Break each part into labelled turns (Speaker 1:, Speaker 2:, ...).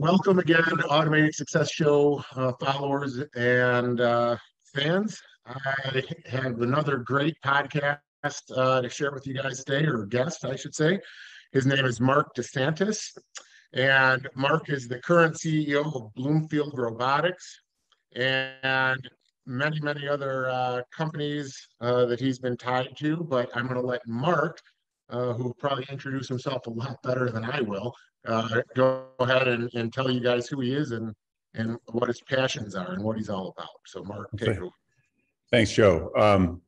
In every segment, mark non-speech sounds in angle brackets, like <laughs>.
Speaker 1: Welcome again, Automating Success Show uh, followers and uh, fans. I have another great podcast uh, to share with you guys today, or guest, I should say. His name is Mark DeSantis, and Mark is the current CEO of Bloomfield Robotics and many, many other uh, companies uh, that he's been tied to. But I'm going to let Mark, uh, who will probably introduce himself a lot better than I will, uh, go ahead and, and tell you guys who he is and and what his passions are and what he's all about. So, Mark, take it away.
Speaker 2: Thanks, Joe. Um,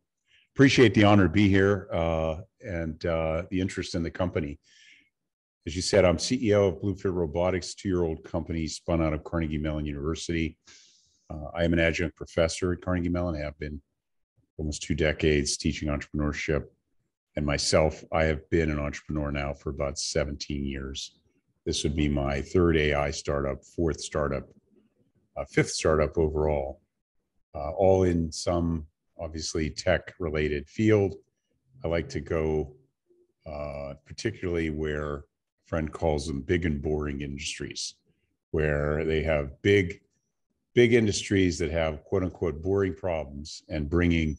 Speaker 2: appreciate the honor to be here uh, and uh, the interest in the company. As you said, I'm CEO of Bloomfield Robotics, two-year-old company spun out of Carnegie Mellon University. Uh, I am an adjunct professor at Carnegie Mellon. I have been almost two decades teaching entrepreneurship. And myself, I have been an entrepreneur now for about 17 years. This would be my third AI startup, fourth startup, uh, fifth startup overall, uh, all in some obviously tech related field. I like to go uh, particularly where a friend calls them big and boring industries, where they have big, big industries that have quote unquote boring problems and bringing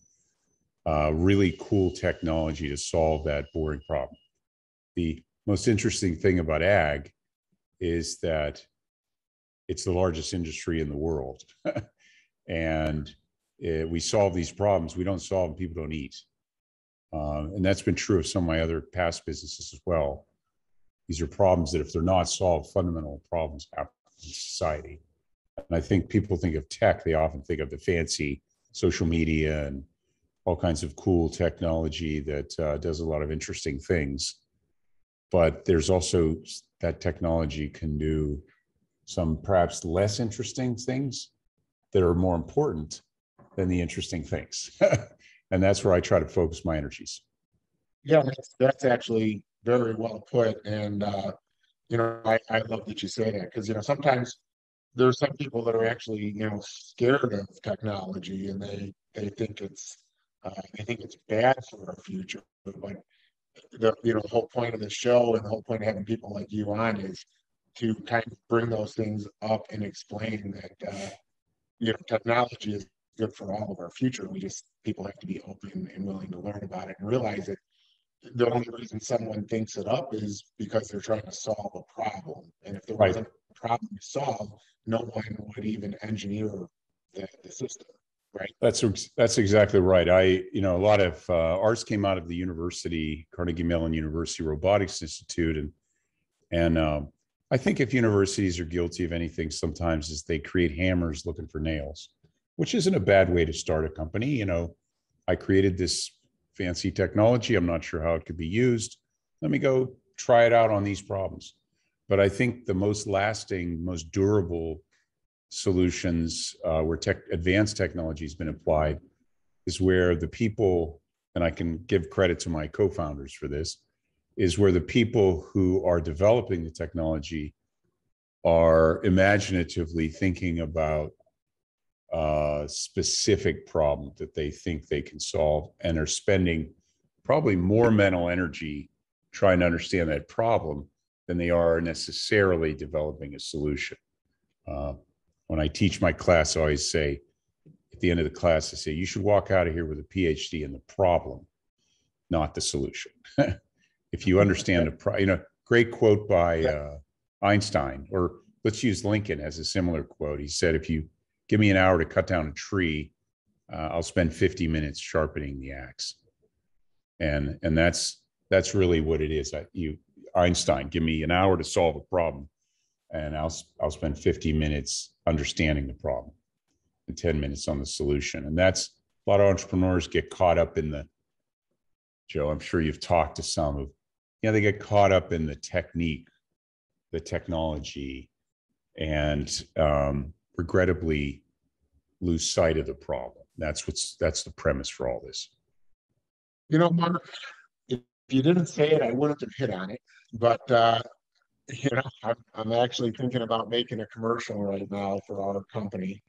Speaker 2: uh, really cool technology to solve that boring problem. The most interesting thing about ag is that it's the largest industry in the world. <laughs> and it, we solve these problems. We don't solve them, people don't eat. Um, and that's been true of some of my other past businesses as well. These are problems that, if they're not solved, fundamental problems happen in society. And I think people think of tech, they often think of the fancy social media and all kinds of cool technology that uh, does a lot of interesting things. But there's also that technology can do some perhaps less interesting things that are more important than the interesting things. <laughs> and that's where I try to focus my energies.
Speaker 1: Yeah, that's, that's actually very well put. And, uh, you know, I, I love that you say that because, you know, sometimes there's some people that are actually, you know, scared of technology and they, they think it's, uh, they think it's bad for our future. But the you know the whole point of the show and the whole point of having people like you on is to kind of bring those things up and explain that uh, you know technology is good for all of our future. We just people have to be open and willing to learn about it and realize that the only reason someone thinks it up is because they're trying to solve a problem. And if there right. wasn't a problem to solve, no one would even engineer the, the system right.
Speaker 2: That's that's exactly right. I you know a lot of uh, ours came out of the university carnegie mellon university robotics institute and and um, i think if universities are guilty of anything sometimes is they create hammers looking for nails which isn't a bad way to start a company. You know i created this fancy technology. I'm not sure how it could be used. Let me go try it out on these problems. But i think the most lasting most durable solutions uh, where tech, advanced technology has been applied is where the people, and I can give credit to my co-founders for this, is where the people who are developing the technology are imaginatively thinking about a specific problem that they think they can solve and are spending probably more mental energy trying to understand that problem than they are necessarily developing a solution. Uh, when I teach my class, I always say at the end of the class, I say, you should walk out of here with a PhD in the problem, not the solution. <laughs> if you understand the pro, you know, great quote by uh, Einstein, or let's use Lincoln as a similar quote. He said, if you give me an hour to cut down a tree, uh, I'll spend 50 minutes sharpening the axe. And, and that's, that's really what it is. I, you, Einstein, give me an hour to solve a problem and I'll, I'll spend 50 minutes understanding the problem and 10 minutes on the solution. And that's a lot of entrepreneurs get caught up in the, Joe, I'm sure you've talked to some of, you know, they get caught up in the technique, the technology, and um, regrettably lose sight of the problem. That's what's that's the premise for all this.
Speaker 1: You know, Mark, if you didn't say it, I wouldn't have hit on it. But uh, <laughs> you know, I'm, I'm actually thinking about making a commercial right now for our company.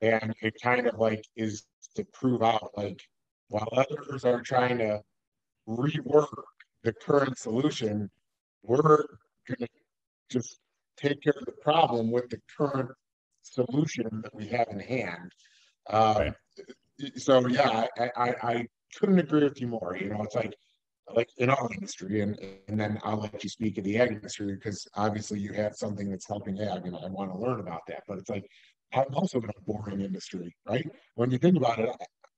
Speaker 1: And it kind of like is to prove out like while others are trying to rework the current solution, we're gonna just take care of the problem with the current solution that we have in hand. Uh, right. So yeah, I, I, I couldn't agree with you more. You know, it's like like in our industry, and and then I'll let you speak of the ag industry because obviously you have something that's helping ag, and I want to learn about that. But it's like I'm also in a boring industry, right? When you think about it,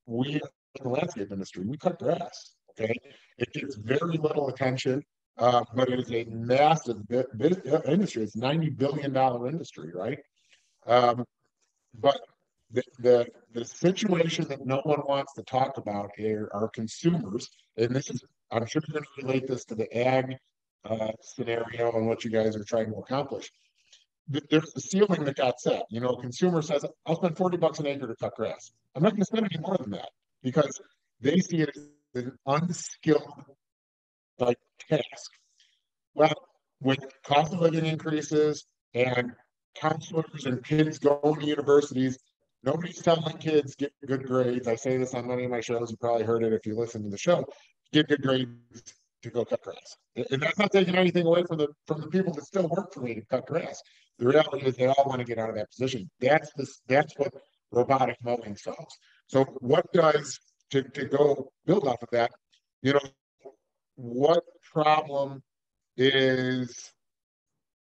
Speaker 1: we in the landscape industry, we cut grass. Okay, it gets very little attention, uh, but it is a massive industry. It's ninety billion dollar industry, right? Um, but the, the the situation that no one wants to talk about here are consumers, and this is I'm sure you're going to relate this to the ag uh, scenario and what you guys are trying to accomplish. There's the ceiling that got set. You know, a consumer says, "I'll spend 40 bucks an acre to cut grass. I'm not going to spend any more than that because they see it as an unskilled like task." Well, with cost of living increases and counselors and kids going to universities Nobody's telling kids get good grades. I say this on many of my shows. You probably heard it if you listen to the show. Get good grades to go cut grass. And that's not taking anything away from the from the people that still work for me to cut grass. The reality is they all want to get out of that position. That's this that's what robotic mowing solves. So what does to, to go build off of that, you know, what problem is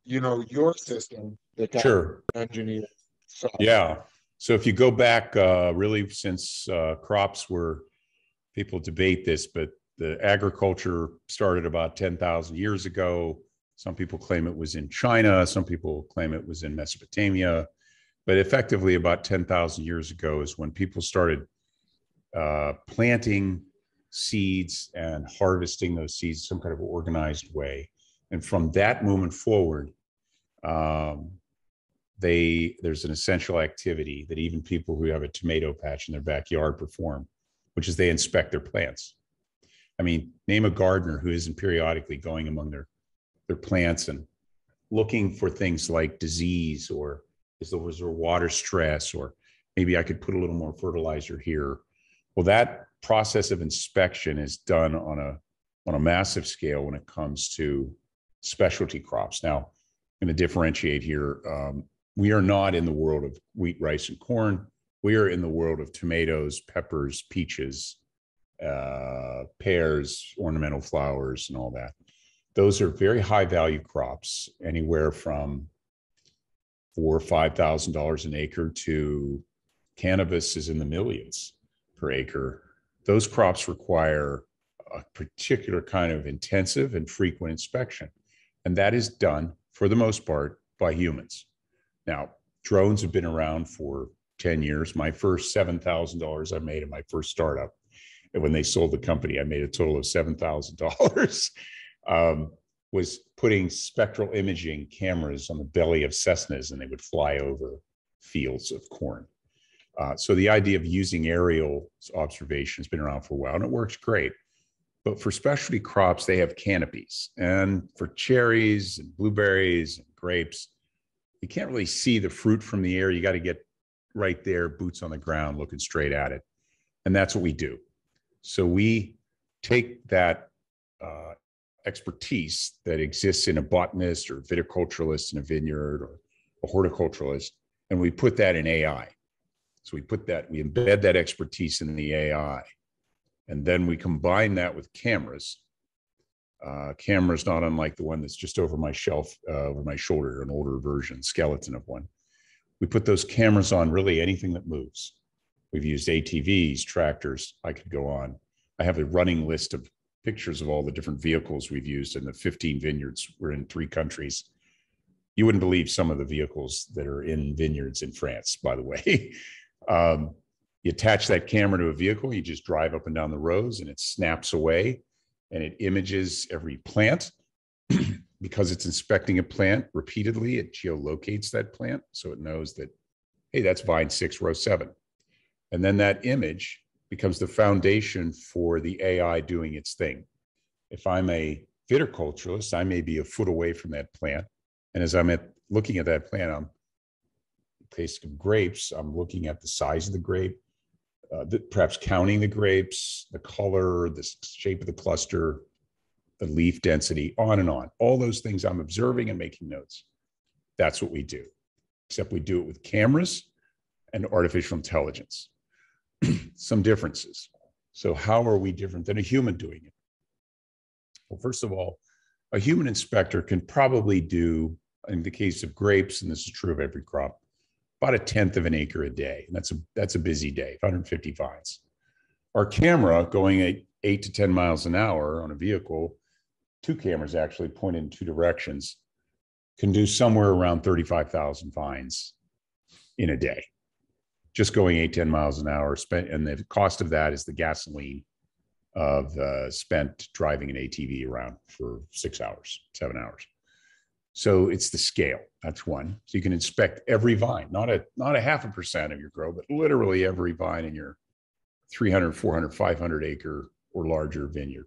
Speaker 1: you know your system that got
Speaker 2: sure.
Speaker 1: engineered?
Speaker 2: So yeah. So if you go back, uh, really since uh, crops were, people debate this, but the agriculture started about 10,000 years ago. Some people claim it was in China. Some people claim it was in Mesopotamia. But effectively, about 10,000 years ago is when people started uh, planting seeds and harvesting those seeds some kind of organized way. And from that moment forward, um, they there's an essential activity that even people who have a tomato patch in their backyard perform, which is they inspect their plants. I mean, name a gardener who isn't periodically going among their their plants and looking for things like disease or is there was there water stress or maybe I could put a little more fertilizer here. Well, that process of inspection is done on a on a massive scale when it comes to specialty crops. Now, I'm going to differentiate here. Um, we are not in the world of wheat, rice, and corn. We are in the world of tomatoes, peppers, peaches, uh, pears, ornamental flowers, and all that. Those are very high value crops, anywhere from four or five thousand dollars an acre to cannabis is in the millions per acre. Those crops require a particular kind of intensive and frequent inspection, and that is done for the most part by humans. Now, drones have been around for 10 years. My first $7,000 I made in my first startup. When they sold the company, I made a total of $7,000. <laughs> um, was putting spectral imaging cameras on the belly of Cessnas and they would fly over fields of corn. Uh, so the idea of using aerial observation has been around for a while and it works great. But for specialty crops, they have canopies. And for cherries and blueberries and grapes, you can't really see the fruit from the air. You got to get right there, boots on the ground, looking straight at it. And that's what we do. So we take that uh, expertise that exists in a botanist or viticulturalist in a vineyard or a horticulturalist, and we put that in AI. So we put that, we embed that expertise in the AI. And then we combine that with cameras uh, camera's not unlike the one that's just over my shelf, uh, over my shoulder, an older version, skeleton of one. We put those cameras on really anything that moves. We've used ATVs, tractors. I could go on. I have a running list of pictures of all the different vehicles we've used in the 15 vineyards. We're in three countries. You wouldn't believe some of the vehicles that are in vineyards in France, by the way. <laughs> um, you attach that camera to a vehicle, you just drive up and down the roads, and it snaps away and it images every plant. <clears throat> because it's inspecting a plant repeatedly, it geolocates that plant. So it knows that, hey, that's vine six, row seven. And then that image becomes the foundation for the AI doing its thing. If I'm a viticulturalist, I may be a foot away from that plant. And as I'm at, looking at that plant, I'm of grapes, I'm looking at the size of the grape, uh, the, perhaps counting the grapes, the color, the shape of the cluster, the leaf density, on and on. All those things I'm observing and making notes. That's what we do, except we do it with cameras and artificial intelligence. <clears throat> Some differences. So, how are we different than a human doing it? Well, first of all, a human inspector can probably do, in the case of grapes, and this is true of every crop, about a tenth of an acre a day. And that's a that's a busy day, 150 vines. Our camera going at eight to 10 miles an hour on a vehicle, two cameras actually pointed in two directions, can do somewhere around 35,000 vines in a day. Just going eight, 10 miles an hour spent, and the cost of that is the gasoline of uh, spent driving an ATV around for six hours, seven hours. So it's the scale. That's one. So you can inspect every vine, not a not a half a percent of your grow, but literally every vine in your 300, 400, 500 acre or larger vineyard.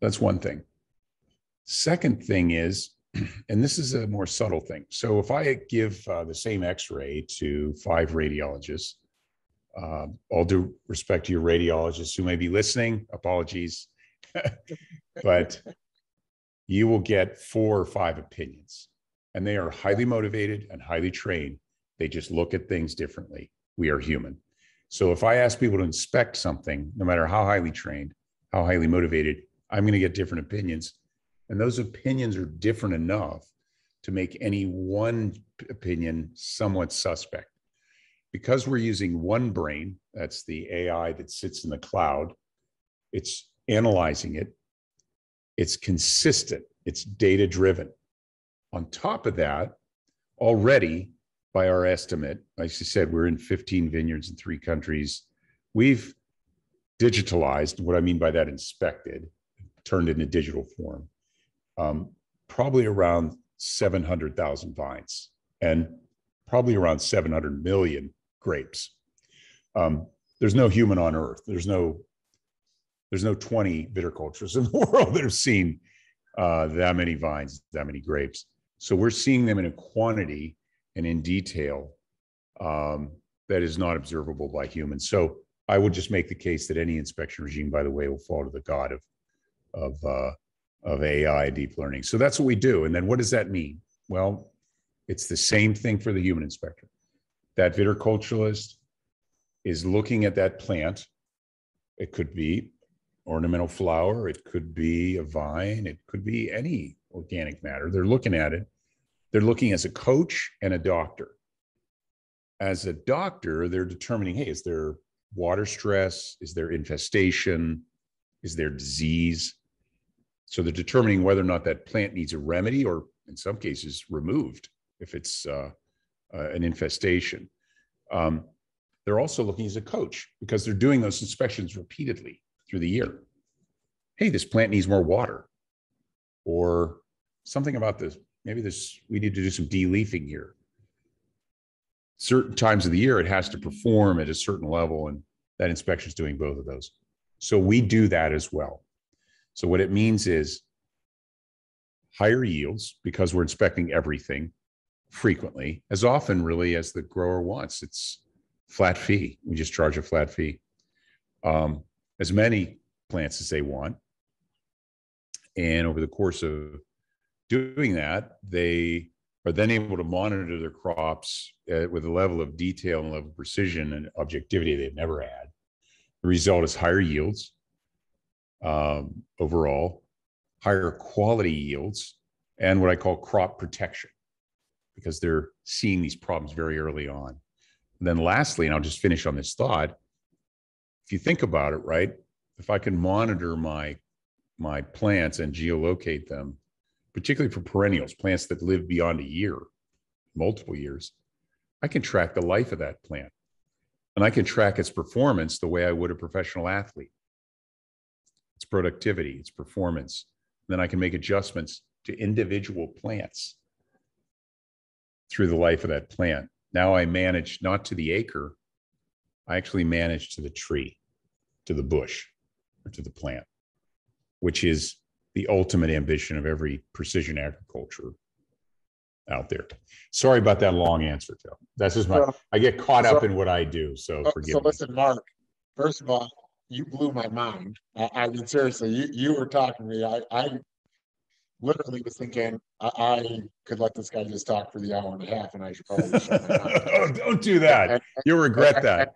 Speaker 2: That's one thing. Second thing is, <clears throat> and this is a more subtle thing. So if I give uh, the same X-ray to five radiologists, uh, all due respect to your radiologists who may be listening, apologies, <laughs> but you will get four or five opinions, and they are highly motivated and highly trained. They just look at things differently. We are human. So if I ask people to inspect something, no matter how highly trained, how highly motivated, I'm going to get different opinions. And those opinions are different enough to make any one opinion somewhat suspect. Because we're using one brain, that's the AI that sits in the cloud, it's analyzing it, it's consistent, it's data driven. On top of that, already by our estimate, like I said, we're in 15 vineyards in three countries. We've digitalized, what I mean by that, inspected, turned into digital form, um, probably around 700,000 vines and probably around 700 million grapes. Um, there's no human on earth. There's no there's no 20 viticulturists in <laughs> the world that have seen uh, that many vines, that many grapes. So we're seeing them in a quantity and in detail um, that is not observable by humans. So I would just make the case that any inspection regime, by the way, will fall to the god of of uh, of AI deep learning. So that's what we do. And then what does that mean? Well, it's the same thing for the human inspector. That viticulturalist is looking at that plant. It could be ornamental flower, it could be a vine, it could be any organic matter. They're looking at it. They're looking as a coach and a doctor. As a doctor, they're determining, hey, is there water stress? Is there infestation? Is there disease? So they're determining whether or not that plant needs a remedy or, in some cases, removed if it's uh, uh, an infestation. Um, they're also looking as a coach because they're doing those inspections repeatedly through the year. Hey, this plant needs more water, or something about this. Maybe this we need to do some de-leafing here certain times of the year it has to perform at a certain level and that inspection is doing both of those so we do that as well so what it means is higher yields because we're inspecting everything frequently as often really as the grower wants. It's flat fee. We just charge a flat fee. Um, as many plants as they want. And over the course of doing that they are then able to monitor their crops uh, with a level of detail and level of precision and objectivity they've never had. The result is higher yields um, overall, higher quality yields, and what I call crop protection, because they're seeing these problems very early on. And then, lastly, and I'll just finish on this thought if you think about it, right? If I can monitor my my plants and geolocate them particularly for perennials, plants that live beyond a year, multiple years, I can track the life of that plant. And I can track its performance the way I would a professional athlete its productivity, its performance. And then I can make adjustments to individual plants through the life of that plant. Now I manage not to the acre, I actually manage to the tree, to the bush, or to the plant, which is the ultimate ambition of every precision agriculture out there. Sorry about that long answer, Joe. That's just my, I get caught so, up in what I do. So forgive
Speaker 1: so
Speaker 2: me.
Speaker 1: listen, Mark, first of all, you blew my mind. I, I mean, seriously, you, you were talking to me. I, I, literally was thinking I, I, could let this guy just talk for the hour and a half, and I should probably shut my mouth. <laughs>
Speaker 2: oh, don't do that. And, You'll regret that.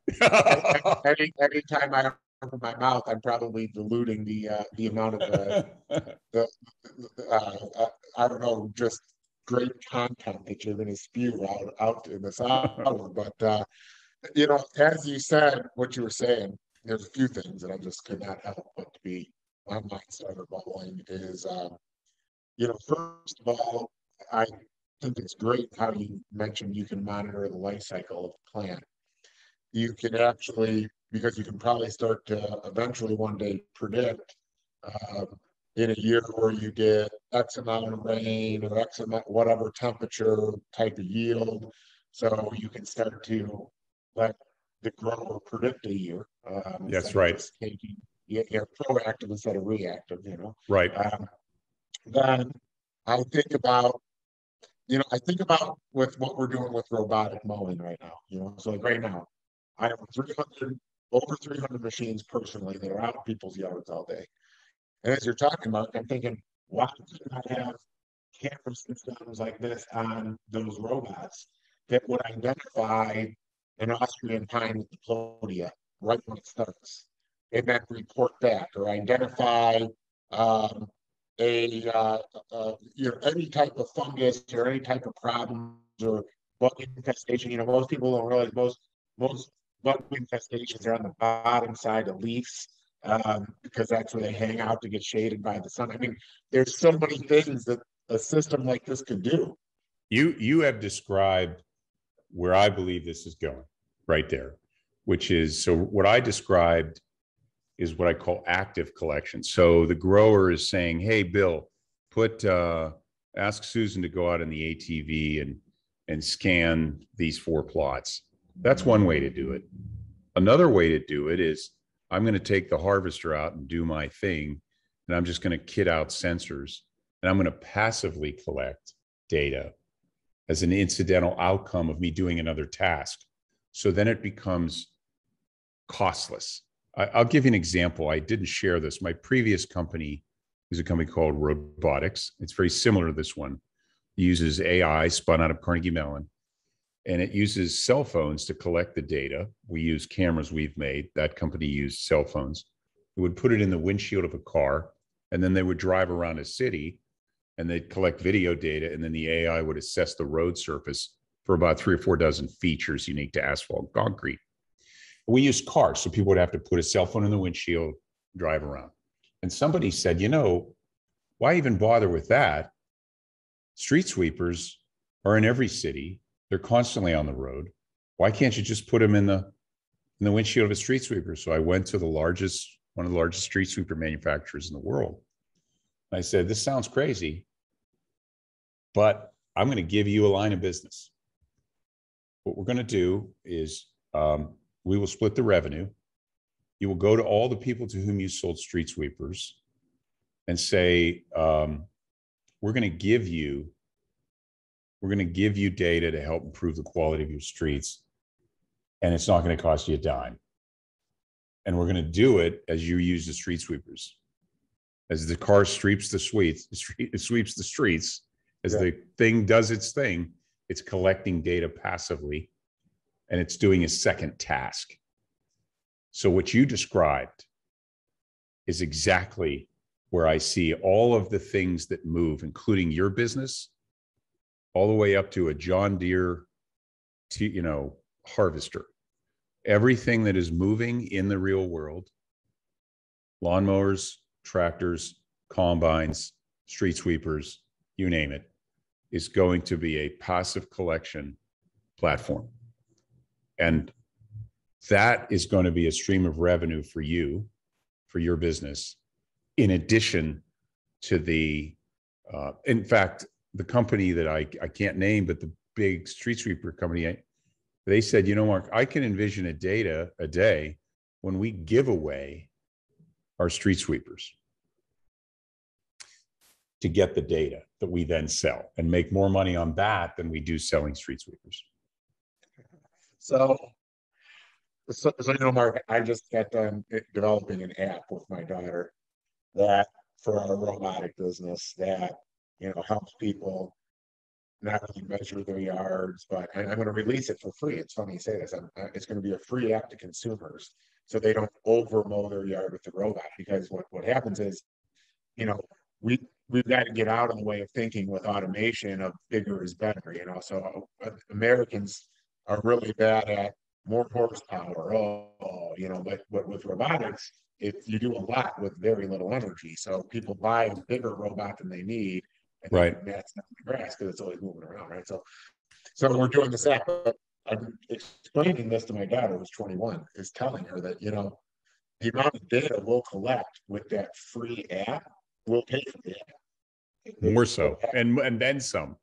Speaker 1: any <laughs> anytime I open my mouth, I'm probably diluting the uh, the amount of uh, <laughs> the uh, uh, I don't know just great content that you're going to spew out out in this hour. But uh, you know, as you said, what you were saying, there's a few things that I just could not help but to be my mind started bubbling. Is um, you know, first of all, I think it's great how you mentioned you can monitor the life cycle of a plant. You can actually, because you can probably start to eventually one day predict um, in a year where you get X amount of rain or X amount, whatever temperature type of yield. So you can start to let the grower predict a year.
Speaker 2: Um, That's right.
Speaker 1: Taking, you're proactive instead of reactive, you know?
Speaker 2: Right.
Speaker 1: Um, then I think about, you know, I think about with what we're doing with robotic mowing right now. You know, so like right now, I have 300 over 300 machines personally that are out in people's yards all day. And as you're talking about, I'm thinking, why could not I have camera systems like this on those robots that would identify an Austrian pine diplodia right when it starts, and then report back or identify um, a uh, uh, you know any type of fungus or any type of problems or bug infestation. You know, most people don't realize most most bug infestations are on the bottom side of leaves um, because that's where they hang out to get shaded by the sun. I mean, there's so many things that a system like this could do.
Speaker 2: You you have described where I believe this is going, right there, which is so what I described is what I call active collection. So the grower is saying, "Hey, Bill, put uh, ask Susan to go out in the ATV and and scan these four plots." That's one way to do it. Another way to do it is I'm going to take the harvester out and do my thing, and I'm just going to kit out sensors, and I'm going to passively collect data as an incidental outcome of me doing another task. So then it becomes costless. I, will give you an example. I didn't share this. My previous company is a company called RoadBotics. It's very similar to this one. It uses AI spun out of Carnegie Mellon, and it uses cell phones to collect the data. We use cameras we've made. That company used cell phones. It would put it in the windshield of a car, and then they would drive around a city and they'd collect video data, and then the AI would assess the road surface for about three or four dozen features unique to asphalt concrete we used cars, so people would have to put a cell phone in the windshield, drive around. And somebody said, you know, why even bother with that? Street sweepers are in every city. They're constantly on the road. Why can't you just put them in the in the windshield of a street sweeper? So I went to the largest, one of the largest street sweeper manufacturers in the world. And I said, this sounds crazy, but I'm going to give you a line of business. What we're going to do is um, we will split the revenue. You will go to all the people to whom you sold street sweepers and say, um, we're going to give you, we're going to give you data to help improve the quality of your streets. And it's not going to cost you a dime. And we're going to do it as you use the street sweepers. As the car sweeps the streets, <laughs> sweeps the streets, as yeah. the thing does its thing, it's collecting data passively and it's doing a second task. So, what you described is exactly where I see all of the things that move, including your business, all the way up to a John Deere, to, you know, harvester. Everything that is moving in the real world, lawnmowers, tractors, combines, street sweepers, you name it, is going to be a passive collection platform. And that is going to be a stream of revenue for you, for your business, in addition to the, uh, in fact, the company that I, I can't name, but the big street sweeper company, they said, you know, Mark, I can envision a data a day when we give away our street sweepers to get the data that we then sell and make more money on that than we do selling street sweepers.
Speaker 1: So, so, so you know, Mark, I just got done developing an app with my daughter that for our robotic business that you know, helps people not only measure their yards, but I'm going to release it for free. It's funny you say this. I'm, uh, it's going to be a free app to consumers, so they don't over mow their yard with the robot. Because what what happens is, you know, we we've got to get out of the way of thinking with automation of bigger is better. You know, so uh, Americans are really bad at more horsepower. Oh, you know, but but with robotics, if you do a lot with very little energy, so people buy a bigger robot than they need and
Speaker 2: Right.
Speaker 1: That's not the grass because it's always moving around, right? So, so we're doing this app. but I'm explaining this to my daughter, who's 21, is telling her that you know the amount of data we'll collect with that free app will pay for the app.
Speaker 2: More so, and and then some.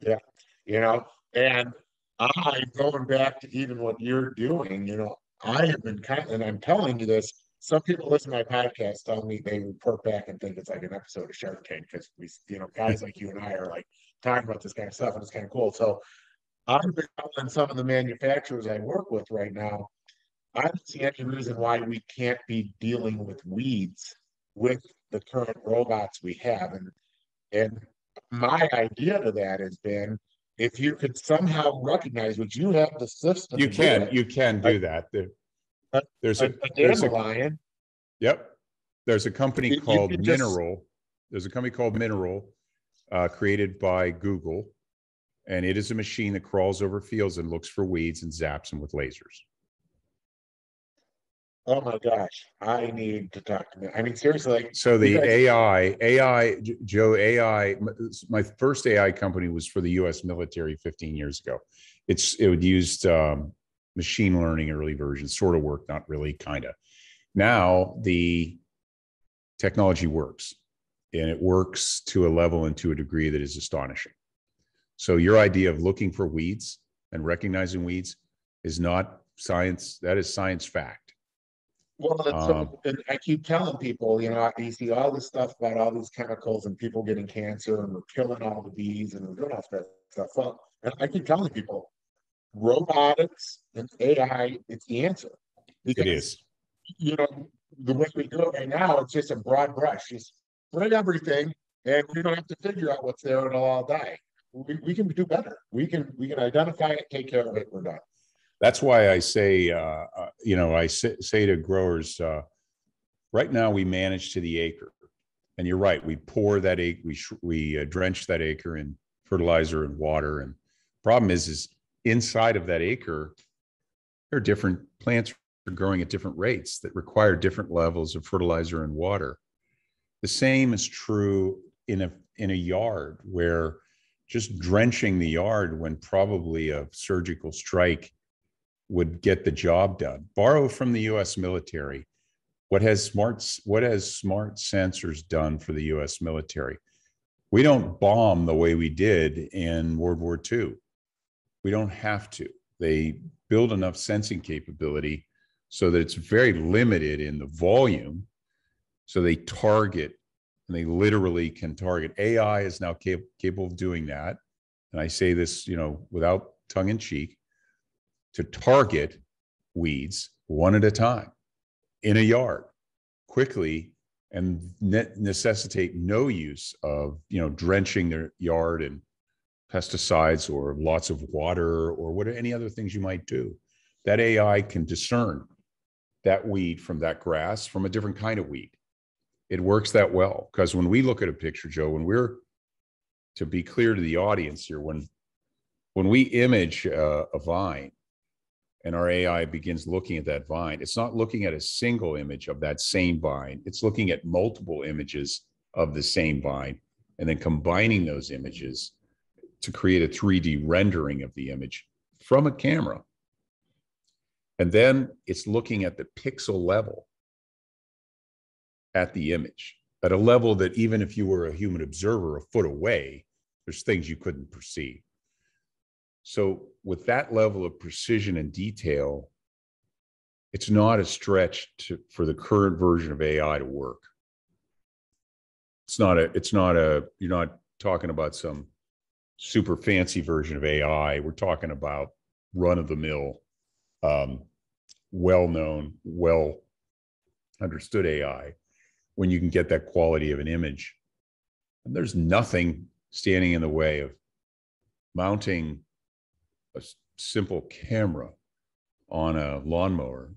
Speaker 1: Yeah, you know, and I going back to even what you're doing, you know, I have been kind and I'm telling you this. Some people listen to my podcast tell me they report back and think it's like an episode of Shark Tank because we, you know, guys like you and I are like talking about this kind of stuff and it's kind of cool. So I've been telling some of the manufacturers I work with right now, I don't see any reason why we can't be dealing with weeds with the current robots we have. And and my idea to that has been if you could somehow recognize, which you have the system.
Speaker 2: You
Speaker 1: do
Speaker 2: can you can do that. There- There's
Speaker 1: A
Speaker 2: a
Speaker 1: a
Speaker 2: there's a
Speaker 1: dandelion,
Speaker 2: Yep. There's a company
Speaker 1: You- you
Speaker 2: called
Speaker 1: could just-
Speaker 2: Mineral. There's a company called Mineral, uh, created by Google. And it is a machine that crawls over fields and looks for weeds and zaps them with lasers.
Speaker 1: Oh my gosh, I need to talk to them. I mean, seriously, like,
Speaker 2: So the
Speaker 1: guys-
Speaker 2: AI, AI, Joe, AI, my first AI company was for the US military 15 years ago. It's, it would used um, machine learning early versions, sort of work, not really, kind of. Now the technology works and it works to a level and to a degree that is astonishing. So your idea of looking for weeds and recognizing weeds is not science, that is science fact.
Speaker 1: Well,
Speaker 2: Um,
Speaker 1: and I keep telling people, you know, you see all this stuff about all these chemicals and people getting cancer and we're killing all the bees and we're doing all that stuff. Well, and I keep telling people, robotics and AI, it's the answer.
Speaker 2: It
Speaker 1: Because
Speaker 2: is.
Speaker 1: you know, the way we do it right now, it's just a broad brush, just spray everything, and we don't have to figure out what's there, and it'll all die. We, we can do better. We can, we can identify it, take care of it, we're done.
Speaker 2: That's why I say, uh, uh, you know, I say, say to growers, uh, right now we manage to the acre. And you're right, we pour that acre, we, we uh, drench that acre in fertilizer and water. And problem is, is inside of that acre, there are different plants are growing at different rates that require different levels of fertilizer and water. The same is true in a, in a yard where just drenching the yard when probably a surgical strike would get the job done. Borrow from the US military. What has smart what has smart sensors done for the US military? We don't bomb the way we did in World War II. We don't have to. They build enough sensing capability so that it's very limited in the volume. So they target and they literally can target. AI is now cap- capable of doing that. And I say this, you know, without tongue in cheek to target weeds one at a time in a yard quickly and ne- necessitate no use of you know drenching their yard and pesticides or lots of water or what any other things you might do. That ai can discern that weed from that grass from a different kind of weed. It works that well because when we look at a picture joe when we're to be clear to the audience here when when we image uh, a vine and our AI begins looking at that vine, it's not looking at a single image of that same vine. It's looking at multiple images of the same vine and then combining those images to create a 3D rendering of the image from a camera. And then it's looking at the pixel level at the image, at a level that even if you were a human observer a foot away, there's things you couldn't perceive. So, with that level of precision and detail, it's not a stretch to, for the current version of AI to work. It's not a, it's not a, you're not talking about some super fancy version of AI. We're talking about run of the mill, um, well known, well understood AI when you can get that quality of an image And there's nothing standing in the way of mounting a simple camera on a lawnmower.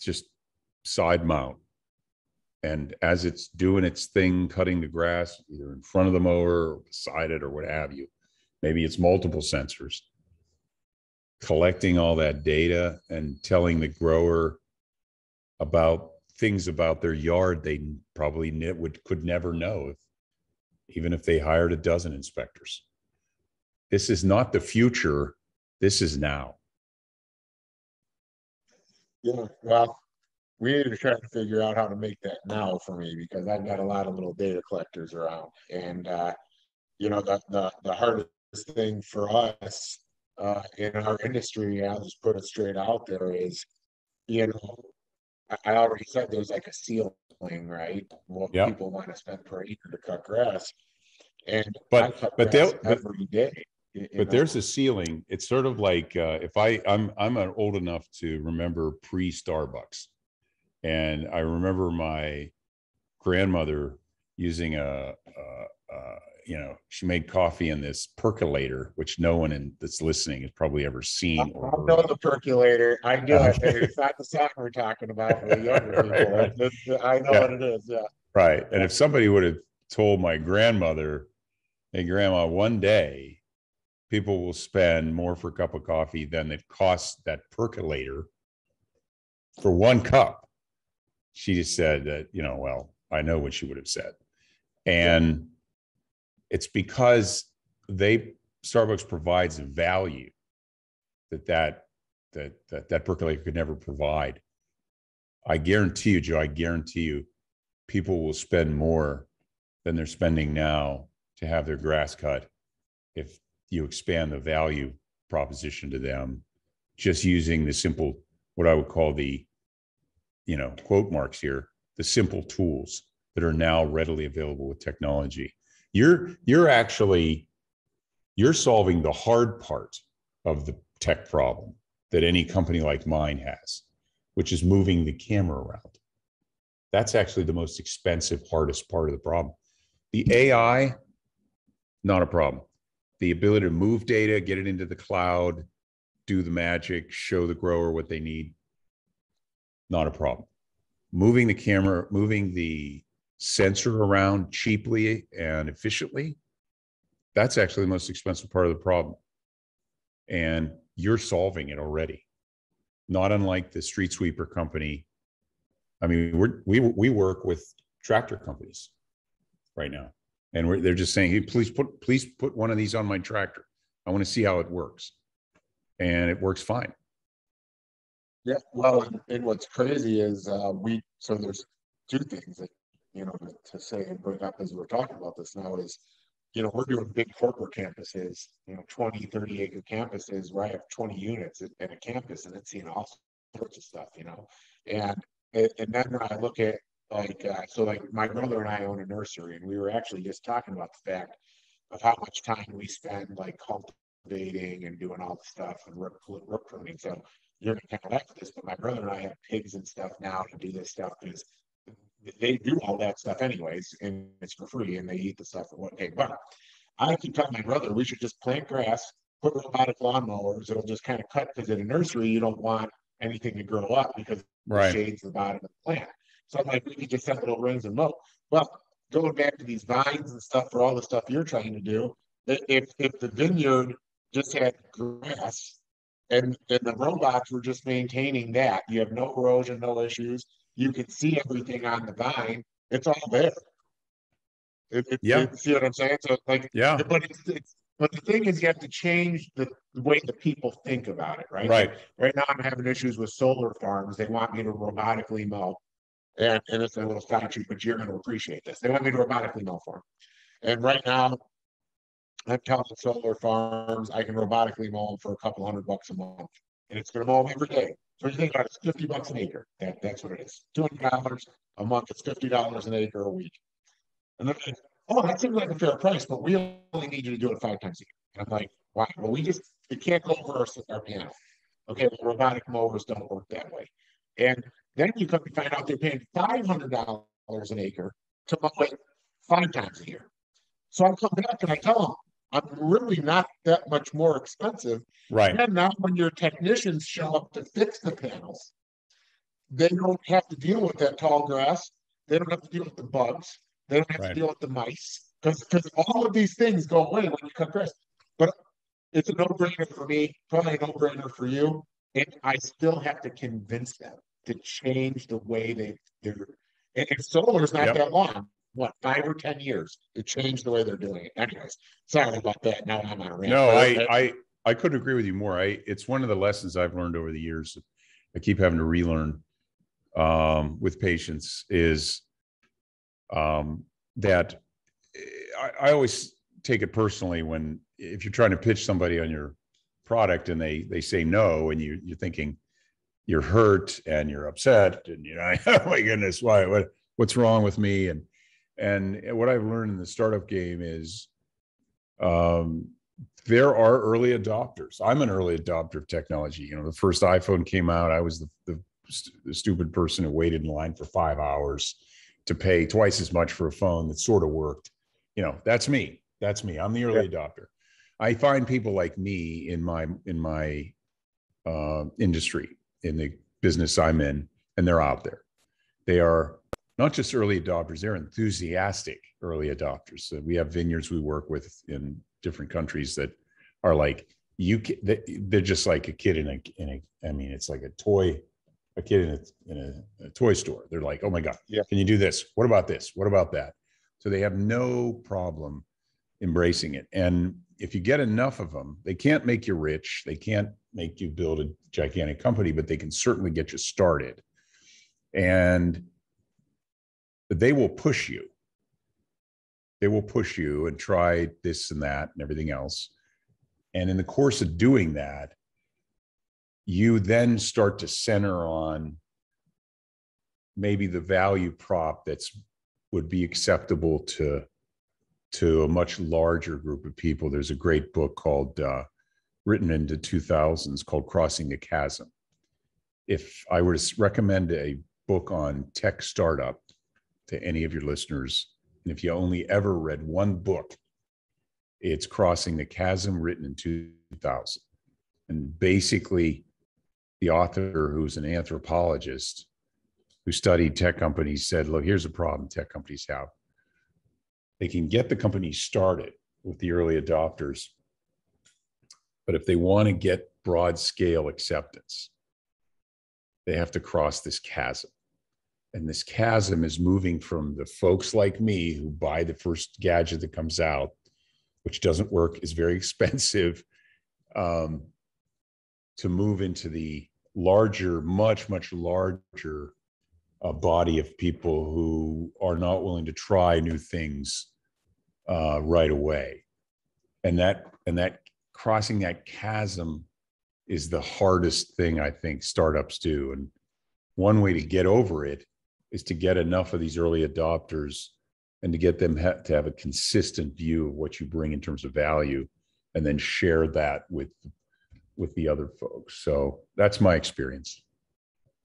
Speaker 2: Just side mount. And as it's doing its thing, cutting the grass, either in front of the mower or beside it or what have you, maybe it's multiple sensors, collecting all that data and telling the grower about things about their yard they probably would could never know if, even if they hired a dozen inspectors. This is not the future. This is now.
Speaker 1: Yeah, well, we need to try to figure out how to make that now for me because I've got a lot of little data collectors around, and uh, you know the the the hardest thing for us uh, in our industry, I'll just put it straight out there, is you know I already said there's like a ceiling, right? What yep. people want to spend per acre to cut grass, and
Speaker 2: but but they'll every day. But know? there's a ceiling. It's sort of like uh, if I I'm I'm old enough to remember pre Starbucks, and I remember my grandmother using a, a, a you know, she made coffee in this percolator, which no one in, that's listening has probably ever seen. I,
Speaker 1: I know the percolator. I do it. It's not the sound we're talking about for the younger <laughs> right, people. Right. I know yeah. what it is. Yeah.
Speaker 2: Right. And if somebody would have told my grandmother, "Hey, Grandma, one day people will spend more for a cup of coffee than it costs that percolator for one cup," she just said that, you know, well, I know what she would have said, and it's because they Starbucks provides value that that that that, that percolator could never provide. I guarantee you, Joe, I guarantee you, people will spend more than they're spending now to have their grass cut if you expand the value proposition to them just using the simple what i would call the you know quote marks here the simple tools that are now readily available with technology you're you're actually you're solving the hard part of the tech problem that any company like mine has, which is moving the camera around. That's actually the most expensive, hardest part of the problem. The AI, not a problem. The ability to move data, get it into the cloud, do the magic, show the grower what they need, not a problem. Moving the camera, moving the sensor around cheaply and efficiently, that's actually the most expensive part of the problem. And you're solving it already. Not unlike the street sweeper company. I mean, we're, we we work with tractor companies right now, and they're just saying, "Hey, please put please put one of these on my tractor. I want to see how it works," and it works fine.
Speaker 1: Yeah, well, and what's crazy is uh, we so there's two things that you know, to say and bring up as we're talking about this now is, you know, we're doing big corporate campuses, you know, 20, 30 acre campuses where I have 20 units in, a campus and it's, know, all sorts of stuff, you know. And and then when I look at like uh, so like my brother and I own a nursery and we were actually just talking about the fact of how much time we spend like cultivating and doing all the stuff and root, root pruning. So you're gonna kind of like this, but my brother and I have pigs and stuff now to do this stuff because they do all that stuff anyways, and it's for free, and they eat the stuff for what they buy. I keep telling my brother we should just plant grass, put robotic lawnmowers. It'll just kind of cut because in a nursery you don't want anything to grow up because right. it shades the bottom of the plant. So I'm like, we just set little rings and mow. Well, going back to these vines and stuff for all the stuff you're trying to do, if if the vineyard just had grass and and the robots were just maintaining that, you have no erosion, no issues you can see everything on the vine. It's all there. It, it, yeah. It, see what I'm saying? So like,
Speaker 2: yeah.
Speaker 1: But it's, it's but the thing is, you have to change the, the way the people think about it, right?
Speaker 2: Right.
Speaker 1: right now, I'm having issues with solar farms. They want me to robotically mow, and and it's a little statue, but you're going to appreciate this. They want me to robotically mow for them, and right now, I'm telling solar farms I can robotically mow them for a couple hundred bucks a month, and it's going to mow them every day. So you think about it, it's 50 bucks an acre. That, that's what it is. $200 a month, it's $50 an acre a week. And then, oh, that seems like a fair price, but we only need you to do it five times a year. And I'm like, why? Well, we just, it can't go over our, our panel. Okay, well, robotic mowers don't work that way. And then you come to find out they're paying $500 an acre to mow it five times a year. So I come back and I tell them I'm really not that much more expensive.
Speaker 2: Right.
Speaker 1: And now when your technicians show up to fix the panels, they don't have to deal with that tall grass. They don't have to deal with the bugs. They don't have
Speaker 2: Right.
Speaker 1: to deal with the mice because because all of these things go away when you cut grass. But it's a no-brainer for me, probably a no-brainer for you. And I still have to convince them to change the way they they're and, and solar's not
Speaker 2: Yep.
Speaker 1: that long. What, five or ten years to change the way they're doing it. Anyways, sorry about that. Now I'm on a rant.
Speaker 2: No, I, I, I couldn't agree with you more. I, it's one of the lessons I've learned over the years. I keep having to relearn um, with patients is um, that eh, I, I always take it personally when if you're trying to pitch somebody on your product and they they say no and you you're thinking you're hurt and you're upset and you know <laughs> oh my goodness why what what's wrong with me and and what I've learned in the startup game is um, there are early adopters. I'm an early adopter of technology. You know, the first iPhone came out, I was the, the, st- the stupid person who waited in line for five hours to pay twice as much for a phone that sort of worked. You know, that's me. That's me. I'm the early adopter. I find people like me in my in my uh, industry, in the business I'm in, and they're out there. They are not just early adopters, they're enthusiastic early adopters. So we have vineyards we work with in different countries that are like you. They're just like a kid in a in a. I mean, it's like a toy, a kid in a in a, a toy store. They're like, oh my god,
Speaker 1: Yeah.
Speaker 2: can you do this? What about this? What about that? So they have no problem embracing it. And if you get enough of them, they can't make you rich. They can't make you build a gigantic company, but they can certainly get you started. And they will push you. They will push you and try this and that and everything else. And in the course of doing that, you then start to center on maybe the value prop that's would be acceptable to to a much larger group of people. There's a great book called uh, written into 2000s called Crossing the Chasm. If I were to recommend a book on tech startup to any of your listeners, and if you only ever read one book, it's Crossing the Chasm, written in 2000. And basically, the author, who's an anthropologist who studied tech companies, said, Look, here's a problem tech companies have. They can get the company started with the early adopters, but if they want to get broad scale acceptance, they have to cross this chasm. And this chasm is moving from the folks like me who buy the first gadget that comes out, which doesn't work, is very <laughs> expensive, um, to move into the larger, much, much larger uh, body of people who are not willing to try new things uh, right away. And that, and that crossing that chasm is the hardest thing I think startups do. And one way to get over it is to get enough of these early adopters and to get them ha- to have a consistent view of what you bring in terms of value and then share that with with the other folks so that's my experience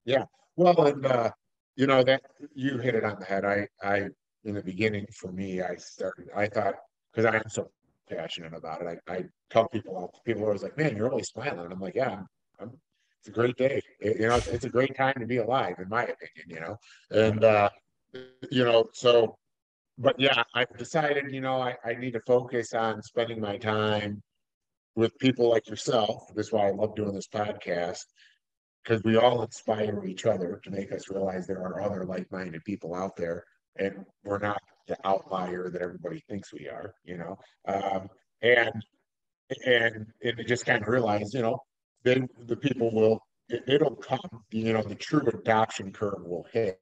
Speaker 2: yeah
Speaker 1: Well, and uh, you know that you hit it on the head. I, I, in the beginning, for me, I started. I thought because I am so passionate about it. I, I tell people. People are always like, "Man, you're always smiling." I'm like, "Yeah, I'm, I'm, it's a great day. It- you know, it's, it's a great time to be alive, in my opinion. You know, and uh, you know, so, but yeah, I've decided. You know, I, I need to focus on spending my time with people like yourself. That's why I love doing this podcast because we all inspire each other to make us realize there are other like-minded people out there and we're not the outlier that everybody thinks we are you know? Um, and and it just kind of realize you know then the people will it, it'll come you know the true adoption curve will hit.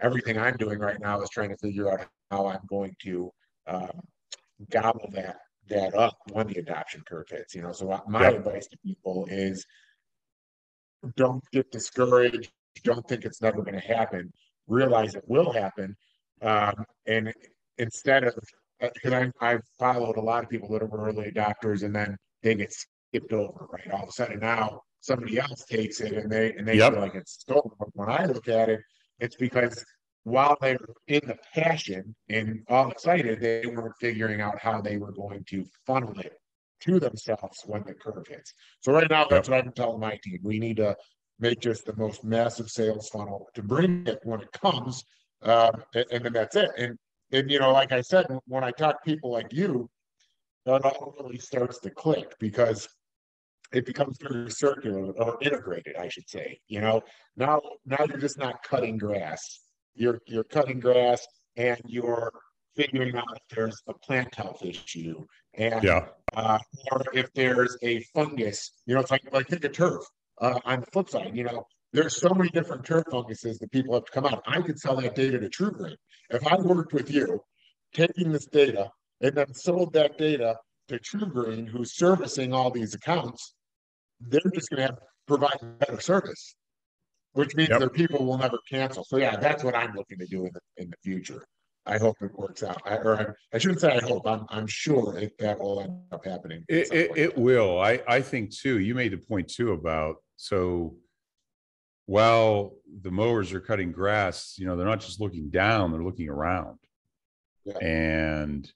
Speaker 1: Everything i'm doing right now is trying to figure out how i'm going to um, gobble that that up when the adoption curve hits you know? So my
Speaker 2: Yep.
Speaker 1: advice to people is don't get discouraged. Don't think it's never going to happen. Realize it will happen. Um, and instead of, because I, I've followed a lot of people that are early adopters and then they get skipped over, right? All of a sudden now somebody else takes it and they, and they
Speaker 2: Yep.
Speaker 1: feel like it's stolen. But when I look at it, it's because while they were in the passion and all excited, they weren't figuring out how they were going to funnel it to themselves when the curve hits. So right now, that's what I'm telling my team. We need to make just the most massive sales funnel to bring it when it comes, um, and, and then that's it. And and you know, like I said, when I talk to people like you, that all really starts to click because it becomes very circular or integrated, I should say. You know, now now you're just not cutting grass. You're you're cutting grass and you're figuring out if there's a plant health issue and
Speaker 2: Yeah.
Speaker 1: uh, or if there's a fungus. You know, it's like like think of turf. Uh, on the flip side, you know, there's so many different turf funguses that people have to come out. I could sell that data to TruGreen. If I worked with you, taking this data and then sold that data to TruGreen, who's servicing all these accounts, they're just going to have provide better service, which means
Speaker 2: Yep.
Speaker 1: their people will never cancel. So yeah, that's what I'm looking to do in the in the future. I hope it works out. I, or I, I shouldn't say I hope. I'm I'm sure it, that will end up happening.
Speaker 2: It, it, it will. I, I think too, you made the point too about, so while the mowers are cutting grass, you know, they're not just looking down, they're looking around.
Speaker 1: Yeah.
Speaker 2: And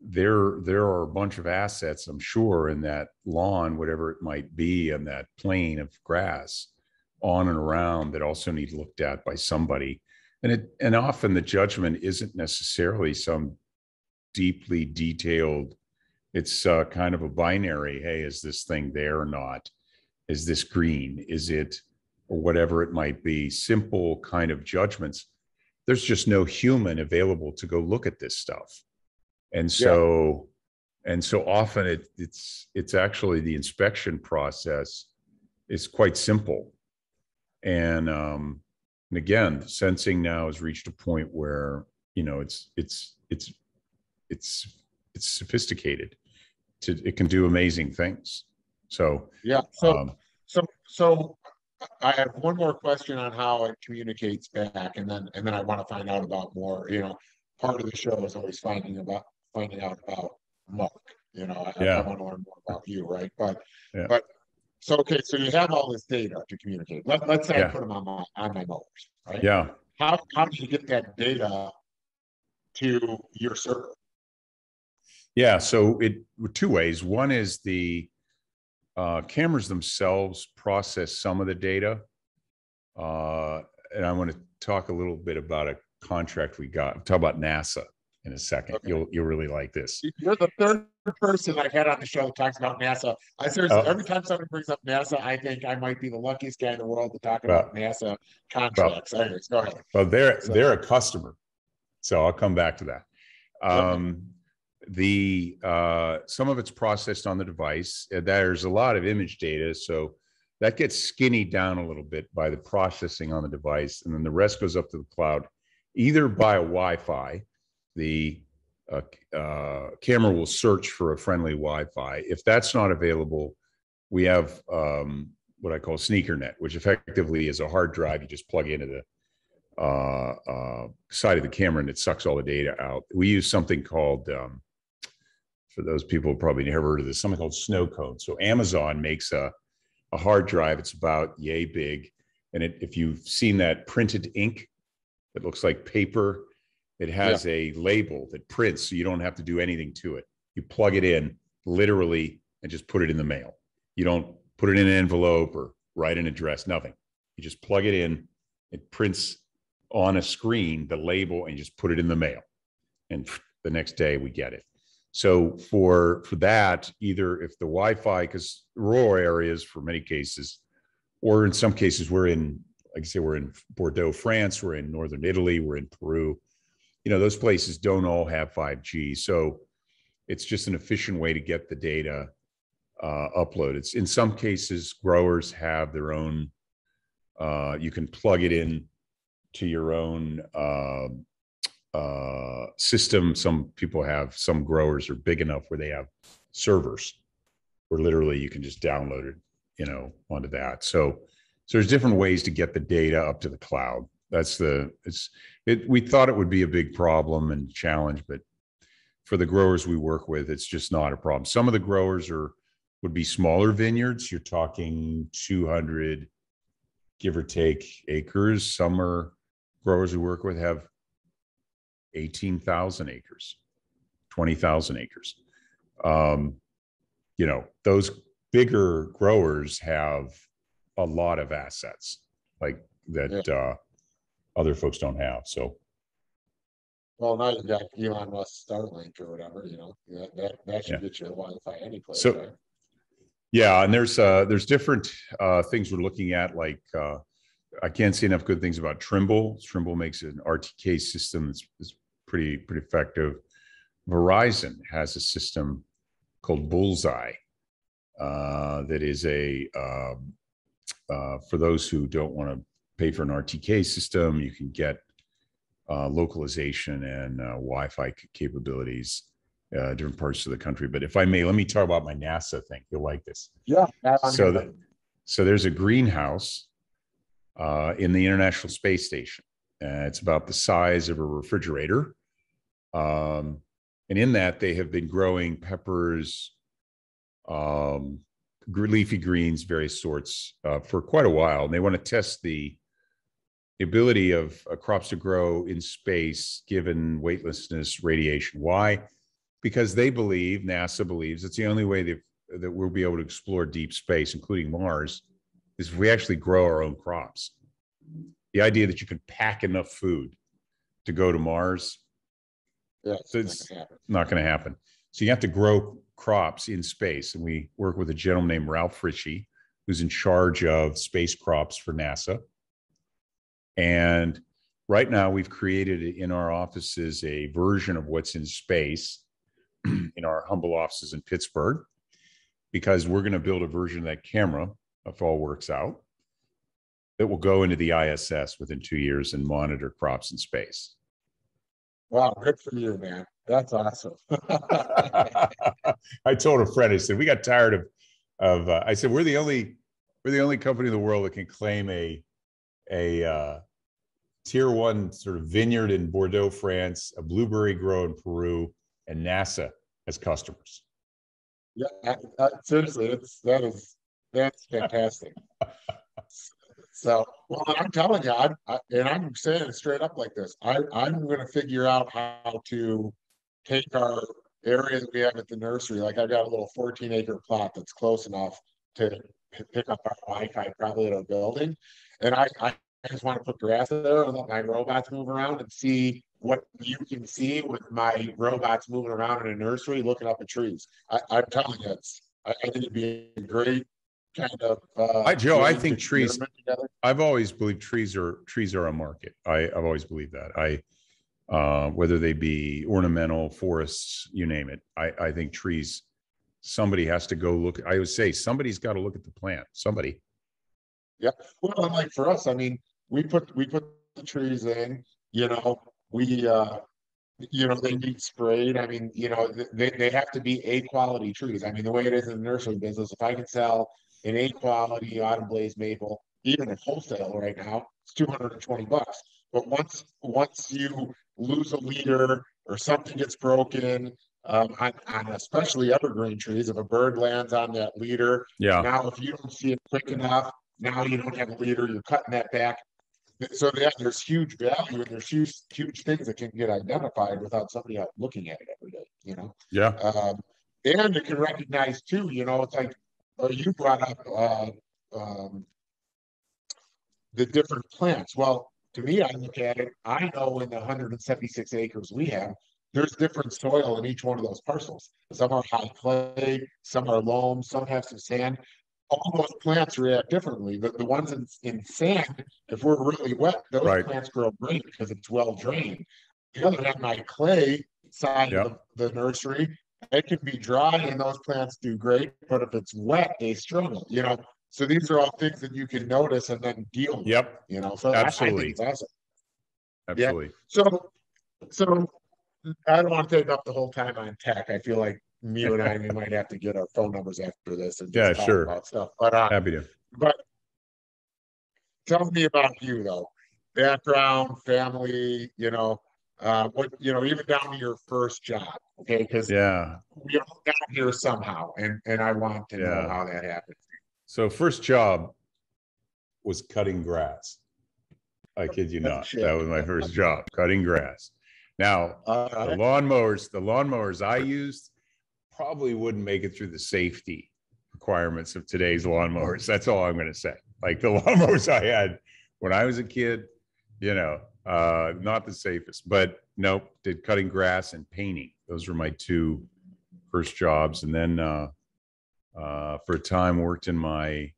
Speaker 2: there, there are a bunch of assets, I'm sure, in that lawn, whatever it might be, on that plane of grass on and around that also need looked at by somebody. And it, and often the judgment isn't necessarily some deeply detailed it's uh, kind of a binary hey is this thing there or not? Is this green? Is it or whatever it might be simple kind of judgments. There's just no human available to go look at this stuff. And so and so often it, it's it's actually the inspection process is quite simple. And um and again sensing now has reached a point where you know it's it's it's it's it's sophisticated to it can do amazing things so
Speaker 1: yeah. So
Speaker 2: um
Speaker 1: So, so I have one more question on how it communicates back, and then, and then I want to find out about more, you know, part of the show is always finding about, finding out about Mark, you know, I, I want to learn more about you, right? But,
Speaker 2: Yeah.
Speaker 1: but, so, okay, so you have all this data to communicate. Let, let's say I put them on my, on my mowers, right?
Speaker 2: yeah
Speaker 1: How, how do you get that data to your server?
Speaker 2: yeah so it two ways one is the uh, cameras themselves process some of the data uh, and i want to talk a little bit about a contract we got talk about nasa in a second
Speaker 1: Okay.
Speaker 2: you'll you'll really like this
Speaker 1: You're the third person I've had on the show that talks about NASA. I seriously,
Speaker 2: Oh.
Speaker 1: every time somebody brings up NASA, I think I might be the luckiest guy in the world to talk about NASA contracts. Anyways, go ahead.
Speaker 2: Well, they're
Speaker 1: So-
Speaker 2: they're a customer, so I'll come back to that.
Speaker 1: Okay.
Speaker 2: Um, the uh, some of it's processed on the device. Uh, There's a lot of image data, so that gets skinny down a little bit by the processing on the device, and then the rest goes up to the cloud, either by a Wi-Fi. The uh, uh, camera will search for a friendly Wi-Fi. If that's not available, we have um, what I call SneakerNet, which effectively is a hard drive you just plug into the uh, uh, side of the camera and it sucks all the data out. We use something called, um, for those people probably never heard of this, something called Snowcone. So Amazon makes a, a hard drive. It's about yay big. And it, if you've seen that printed ink it looks like paper, it has a label that prints so you don't have to do anything to it. You plug it in literally and just put it in the mail. You don't put it in an envelope or write an address, nothing. You just plug it in, it prints on a screen the label and just put it in the mail. And the next day we get it. So for for that, either if the Wi-Fi, because rural areas for many cases, or in some cases we're in, like I say, we're in Bordeaux, France, we're in northern Italy, we're in Peru. You know, those places don't all have 5G. So it's just an efficient way to get the data uh, uploaded. It's, in some cases, growers have their own. Uh, you can plug it in to your own uh, uh, system. Some people have. Some growers are big enough where they have servers, where literally you can just download it, you know, onto that. So, so there's different ways to get the data up to the cloud. That's the. It's. It. We thought it would be a big problem and challenge, but for the growers we work with, it's just not a problem. Some of the growers are would be smaller vineyards. You're talking 200, give or take, acres. Some are growers we work with have 18,000 acres, 20,000 acres. Um, you know, those bigger growers have a lot of assets like that uh, other folks don't have. So,
Speaker 1: Well, now you've got Elon Musk Starlink or whatever, you know, that, that, that
Speaker 2: Yeah.
Speaker 1: should get you Wi-Fi anyplace,
Speaker 2: So-
Speaker 1: right?
Speaker 2: yeah, and there's uh, there's different uh, things we're looking at. Like uh, I can't say enough good things about Trimble. Trimble makes an RTK system that's, that's pretty pretty effective. Verizon has a system called Bullseye uh, that is a um, uh, for those who don't want to pay for an RTK system, you can get uh, localization and uh, Wi-Fi capabilities, uh, different parts of the country. But if I may, let me talk about my NASA thing. You'll like this.
Speaker 1: Yeah.
Speaker 2: So the- So there's a greenhouse uh, in the International Space Station. Uh, it's about the size of a refrigerator. Um, and in that, they have been growing peppers, um, leafy greens, various sorts uh, for quite a while. And they want to test the ability of uh, crops to grow in space given weightlessness radiation. Why? Because they believe, NASA believes, it's the only way that, that we'll be able to explore deep space, including Mars, is if we actually grow our own crops. The idea that you can pack enough food to go to Mars,
Speaker 1: Yeah,
Speaker 2: so
Speaker 1: it's
Speaker 2: it's-
Speaker 1: not gonna happen.
Speaker 2: not going to happen. So you have to grow crops in space. And we work with a gentleman named Ralph Fritsche, who's in charge of space crops for NASA. And right now, we've created in our offices a version of what's in space <clears throat> in our humble offices in Pittsburgh, because we're going to build a version of that camera, if all works out, that will go into the ISS within two years and monitor crops in space.
Speaker 1: Wow, good for you, man. That's awesome. <laughs>
Speaker 2: I told a friend, I said, we got tired of, of, uh, I said, we're the only, we're the only company in the world that can claim a, a, uh, tier one sort of vineyard in Bordeaux, France, a blueberry grow in Peru, and NASA as customers.
Speaker 1: Yeah, I- I- seriously, it's, that is, that's fantastic. <laughs> So, well, I'm telling you, I'm, I, and I'm saying it straight up like this, I, I'm gonna figure out how to take our area that we have at the nursery, like I've got a little fourteen acre plot that's close enough to pick up our Wi-Fi probably at our building. And I, I just wanna put grass there and let my robots move around and see what you can see with my robots moving around in a nursery, looking up at trees. I, I'm telling you, it's, I, I think it'd be a great kind of, uh.
Speaker 2: I- Joe, I think trees-
Speaker 1: together.
Speaker 2: I've always believed trees are trees are a market. I, I've always believed that. I uh, whether they be ornamental, forests, you name it. I, I think trees. Somebody has to go look. I would say somebody's got to look at the plant. Somebody.
Speaker 1: Well, and like for us, I mean, we put, we put the trees in, you know, we, uh. You know, they need sprayed. I mean, you know, they, they have to be A quality trees. I mean, the way it is in the nursery business, if I can sell an A quality autumn blaze maple, even at wholesale right now, it's two hundred and twenty bucks. But once, once you lose a leader or something gets broken, um, on, on especially evergreen trees, if a bird lands on that leader,
Speaker 2: Yeah.
Speaker 1: now, if you don't see it quick enough, now you don't have a leader, you're cutting that back. So yeah, there's huge value and there's huge, huge things that can get identified without somebody out looking at it every day, you know?
Speaker 2: Yeah.
Speaker 1: Um, and it can recognize too, you know, it's like, uh, you brought up, uh, um. The different plants. Well, to me, I look at it, I know in the hundred and seventy-six acres we have, there's different soil in each one of those parcels. Some are high clay, some are loam, some have some sand. All those plants react differently. The, the ones in, in sand, if we're really wet, those
Speaker 2: Right.
Speaker 1: plants grow great because it's well drained. The other hand, my clay side
Speaker 2: Yep.
Speaker 1: of the nursery, it can be dry and those plants do great, but if it's wet, they struggle, you know? So these are all things that you can notice and then deal with,
Speaker 2: Yep.
Speaker 1: you know, so I- I
Speaker 2: Absolutely.
Speaker 1: it's awesome.
Speaker 2: Absolutely.
Speaker 1: So, so I don't want to take up the whole time on tech. I feel like you and I, we might have to get our phone numbers after this and
Speaker 2: Yeah, sure.
Speaker 1: about stuff. But, uh,
Speaker 2: Happy to.
Speaker 1: but tell me about you though. Background, family, you know, uh, what, you know, even down to your first job, okay? Because
Speaker 2: Yeah.
Speaker 1: we all got here somehow and, and I want to know how that happened.
Speaker 2: So first job was cutting grass. I kid you not.
Speaker 1: shit.
Speaker 2: That was my first job, cutting grass. Now, the
Speaker 1: Uh,
Speaker 2: lawnmowers, the lawnmowers I used probably wouldn't make it through the safety requirements of today's lawnmowers. That's all I'm going to say. Like the <laughs> lawnmowers I had when I was a kid, you know, uh, not the safest, but nope, did cutting grass and painting. Those were my two first jobs. And then uh, uh, for a time worked in my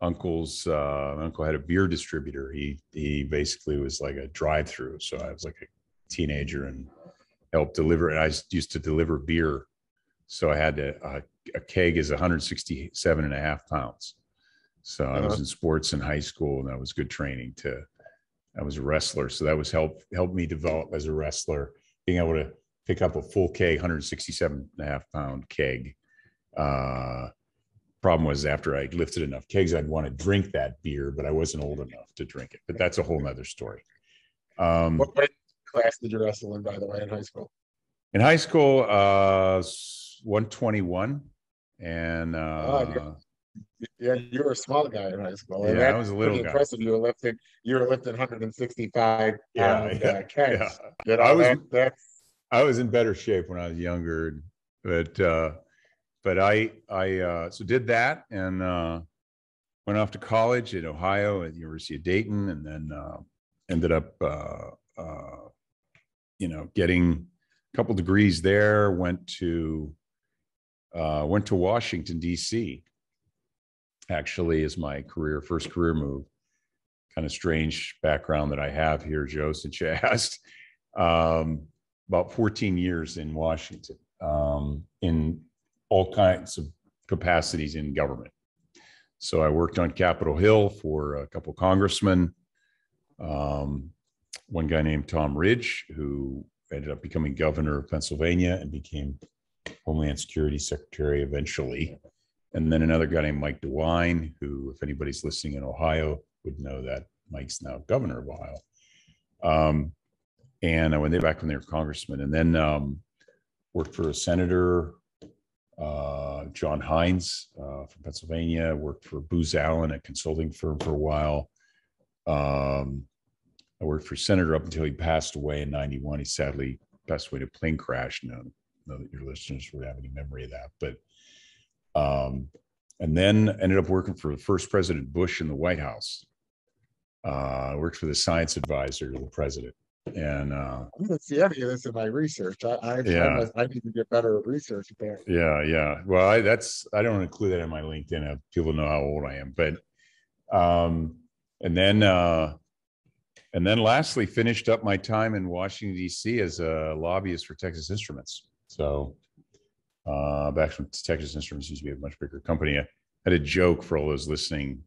Speaker 2: uncle's uh, my uncle had a beer distributor. He he basically was like a drive-through. So I was like a teenager and helped deliver. And I used to deliver beer. So I had to, uh, a keg is 167 and a half pounds. So I was
Speaker 1: Uh-huh.
Speaker 2: in sports in high school and that was good training to, I was a wrestler. So that was help, helped me develop as a wrestler, being able to pick up a full keg, 167 and a half pound keg. Uh, problem was after I lifted enough kegs, I'd want to drink that beer, but I wasn't old enough to drink it. But that's a whole nother story. Um,
Speaker 1: what class did you wrestle in, by the way, in high school?
Speaker 2: in high school, uh, 121, and uh,
Speaker 1: yeah. Yeah, you were a small guy in high school. and
Speaker 2: Yeah, I was a little guy.
Speaker 1: Impressive. You were lifting. You were lifting 165
Speaker 2: yeah,
Speaker 1: pound
Speaker 2: yeah,
Speaker 1: uh,
Speaker 2: yeah.
Speaker 1: You know,
Speaker 2: I was-
Speaker 1: that, that's
Speaker 2: I was in better shape when I was younger, but uh, but I I uh, so did that and uh, went off to college at Ohio at the University of Dayton, and then uh, ended up uh, uh, you know getting a couple degrees there. Went to uh, went to Washington D.C. Actually, is my career first career move. Kind of strange background that I have here, Joe, since you <laughs> asked. Um, about 14 years in Washington um, in all kinds of capacities in government. So I worked on Capitol Hill for a couple congressmen. Um, one guy named Tom Ridge, who ended up becoming governor of Pennsylvania and became Homeland Security Secretary eventually. And then another guy named Mike DeWine, who, if anybody's listening in Ohio, would know that Mike's now governor of Ohio. Um, and when they back when they were congressmen, and then um, worked for a senator, uh, John Heinz uh, from Pennsylvania. Worked for Booz Allen, a consulting firm, for a while. Um, I worked for senator up until he passed away in '91. He sadly passed away in a plane crash. No, know that your listeners would have any memory of that, but um, and then ended up working for the first President Bush in the White House. Uh, worked for the science advisor to the president and uh,
Speaker 1: I didn't see any of this in my research. I I,
Speaker 2: Yeah.
Speaker 1: I, must- I need to get better at research there.
Speaker 2: yeah, yeah. Well, I, that's I don't include that in my LinkedIn. Uh, people know how old I am, but um, and then uh, and then lastly, finished up my time in Washington D.C. as a lobbyist for Texas Instruments. So uh, back when Texas Instruments used to be a much bigger company, I had a joke for all those listening.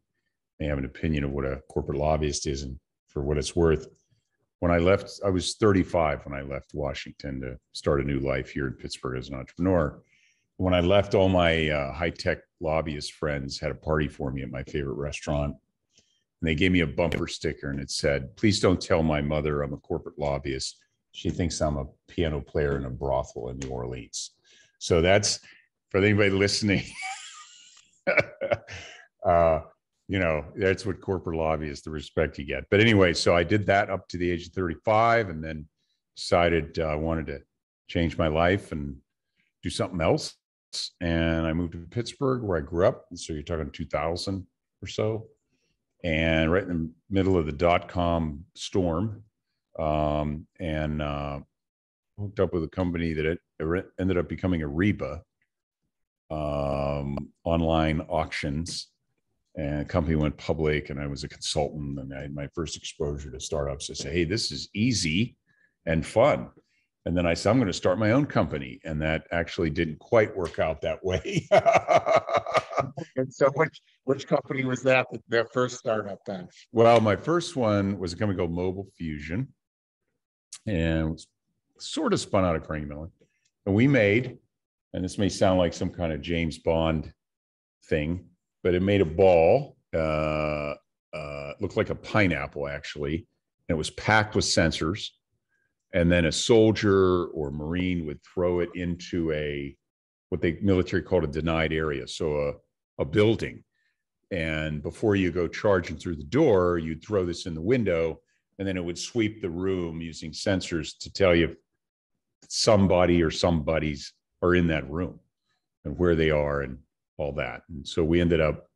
Speaker 2: They have an opinion of what a corporate lobbyist is, and for what it's worth. When I left, I was 35 when I left Washington to start a new life here in Pittsburgh as an entrepreneur. When I left, all my uh, high tech lobbyist friends had a party for me at my favorite restaurant. And they gave me a bumper sticker and it said, Please don't tell my mother I'm a corporate lobbyist. She thinks I'm a piano player in a brothel in New Orleans. So that's for anybody listening. <laughs> uh, you know, that's what corporate lobby is the respect you get. But anyway, so I did that up to the age of 35 and then decided uh, I wanted to change my life and do something else. And I moved to Pittsburgh where I grew up. So you're talking 2000 or so. And right in the middle of the dot com storm. Um, and uh, hooked up with a company that it, ended up becoming Ariba um, online auctions and the company went public and I was a consultant and I had my first exposure to startups. I said, Hey, this is easy and fun. And then I said, I'm going to start my own company. And that actually didn't quite work out that way.
Speaker 1: And so, which which company was that? that- Their first startup then?
Speaker 2: well, my first one was a company called Mobile Fusion and was sort of spun out of Carnegie Mellon. And we made, and this may sound like some kind of James Bond thing, but it made a ball. Uh, uh, looked like a pineapple, actually. And it was packed with sensors. And then a soldier or Marine would throw it into a what the military called a denied area. So a, a building. And before you go charging through the door, you'd throw this in the window and then it would sweep the room using sensors to tell you somebody or somebodies are in that room and where they are and all that. And so we ended up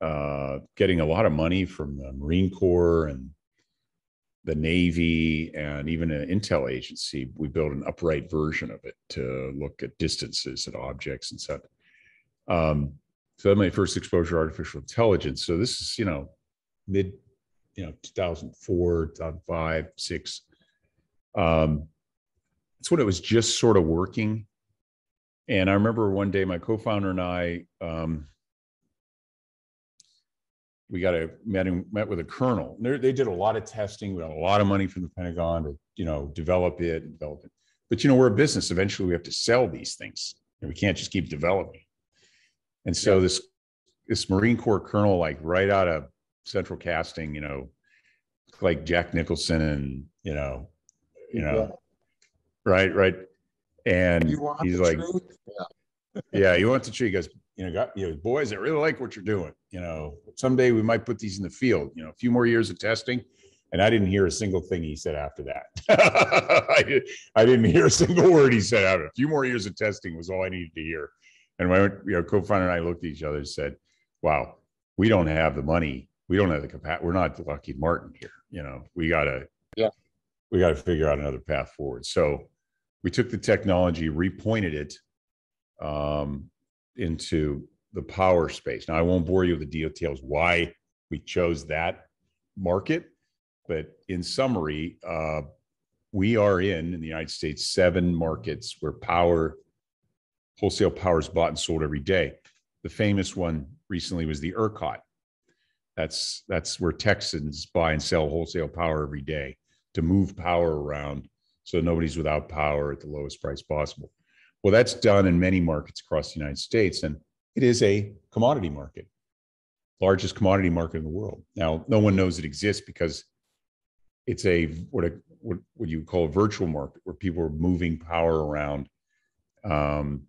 Speaker 2: uh, getting a lot of money from the Marine Corps and the Navy and even an intel agency. We built an upright version of it to look at distances and objects and stuff. Um, so that's my first exposure to artificial intelligence. So this is, you know, mid, you know, 2004, 2005, six. Um, that's when it was just sort of working. And I remember one day my co-founder and I, um, we got a met met with a colonel. They're, they did a lot of testing. We got a lot of money from the Pentagon to you know develop it and develop it. But you know we're a business. Eventually we have to sell these things, and we can't just keep developing. And so yeah. this this Marine Corps colonel, like right out of Central Casting, you know, like Jack Nicholson, and you know, you know, yeah. right, right. And he's like, yeah. yeah, you want the truth. He goes, you know, got you know, boys, I really like what you're doing. You know, someday we might put these in the field. You know, a few more years of testing. And I didn't hear a single thing he said after that. <laughs> I, I, didn't hear a single word he said after. A few more years of testing was all I needed to hear. And my you know, co-founder and I looked at each other and said, "Wow, we don't have the money. We don't have the capacity. We're not Lockheed Martin here. You know, we gotta,
Speaker 1: yeah,
Speaker 2: we got to figure out another path forward." So we took the technology, repointed it, um, into the power space. Now, I won't bore you with the details why we chose that market, but in summary, uh, we are in in the United States seven markets where power, wholesale power is bought and sold every day. The famous one recently was the ERCOT. That's that's where Texans buy and sell wholesale power every day to move power around so nobody's without power at the lowest price possible. Well, that's done in many markets across the United States, and it is a commodity market, largest commodity market in the world. Now, no one knows it exists because it's a what a what, what you call a virtual market where people are moving power around um,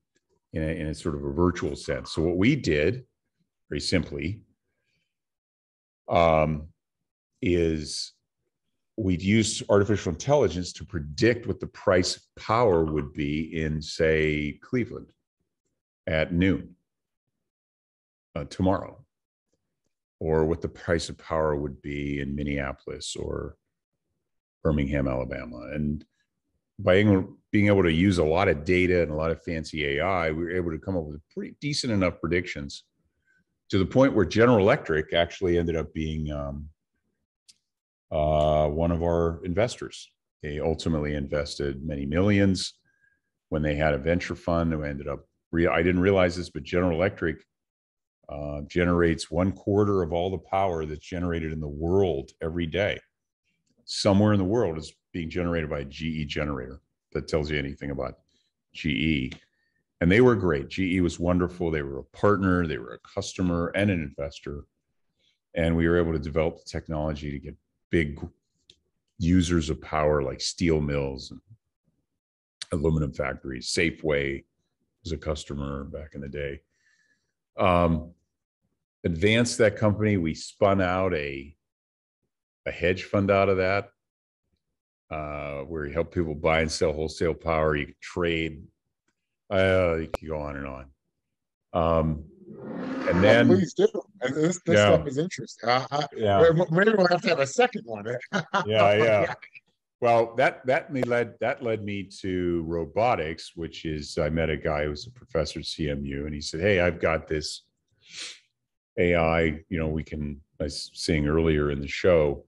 Speaker 2: in, a, in a sort of a virtual sense. So what we did, very simply, um, is we'd use artificial intelligence to predict what the price of power would be in, say, Cleveland at noon uh, tomorrow, or what the price of power would be in Minneapolis or Birmingham, Alabama. And by being able to use a lot of data and a lot of fancy AI, we were able to come up with pretty decent enough predictions to the point where General Electric actually ended up being um, uh, one of our investors. They ultimately invested many millions when they had a venture fund who ended up. Re- I didn't realize this, but General Electric uh, generates one quarter of all the power that's generated in the world every day. Somewhere in the world is being generated by a GE generator. That tells you anything about GE. And they were great. GE was wonderful. They were a partner, they were a customer, and an investor. And we were able to develop the technology to get big users of power like steel mills and aluminum factories. Safeway was a customer back in the day. Um, advanced that company. We spun out a a hedge fund out of that, uh, where you help people buy and sell wholesale power. You trade. Uh, you can go on and on. Um, and then
Speaker 1: please do. This, this yeah. stuff is interesting. I, I, yeah. Maybe we'll have to have a second one. <laughs>
Speaker 2: yeah, yeah. Well, that that me led that led me to robotics, which is I met a guy who was a professor at CMU, and he said, "Hey, I've got this AI. You know, we can." I was saying earlier in the show,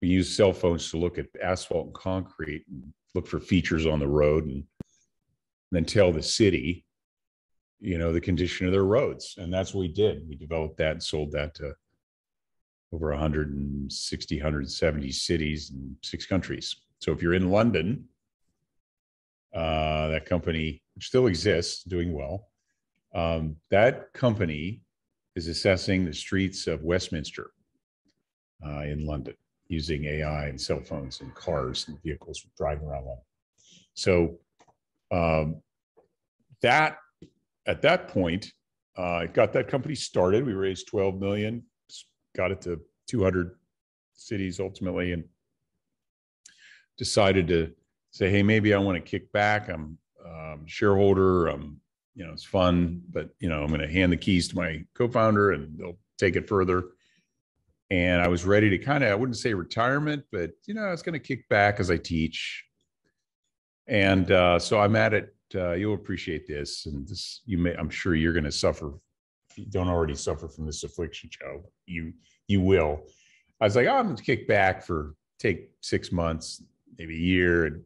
Speaker 2: we use cell phones to look at asphalt and concrete and look for features on the road, and then tell the city you know the condition of their roads. And that's what we did. We developed that and sold that to over 160 170 cities in six countries. So if you're in london uh, that company which still exists doing well um, that company is assessing the streets of westminster uh, in london using ai and cell phones and cars and vehicles driving around london. So um, that at that point, uh, got that company started. We raised 12 million, got it to 200 cities ultimately and decided to say, hey, maybe I want to kick back. I'm um, shareholder. I'm, you know, it's fun, but you know, I'm going to hand the keys to my co-founder and they'll take it further. And I was ready to kind of, I wouldn't say retirement, but you know, I was going to kick back as I teach. And uh, so I'm at it. Uh, you'll appreciate this, and this you may. I'm sure you're going to suffer. If you don't already suffer from this affliction, Joe, you you will. I was like, oh, I'm going to kick back for take six months, maybe a year, and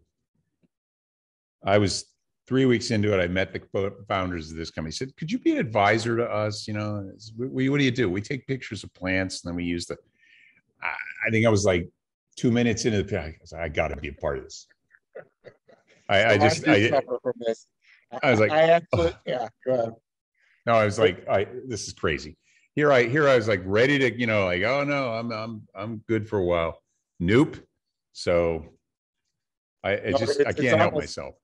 Speaker 2: I was three weeks into it. I met the founders of this company. Said, "Could you be an advisor to us? You know, we, what do you do? We take pictures of plants, and then we use the." I, I think I was like two minutes into the. I, I got to be a part of this. I, I just I, I suffer from this. I was like, I actually, yeah, go ahead. No, I was like, I this is crazy. Here I here I was like ready to, you know, like, oh no, I'm I'm I'm good for a while. Nope. So I, I no, just I can't help myself.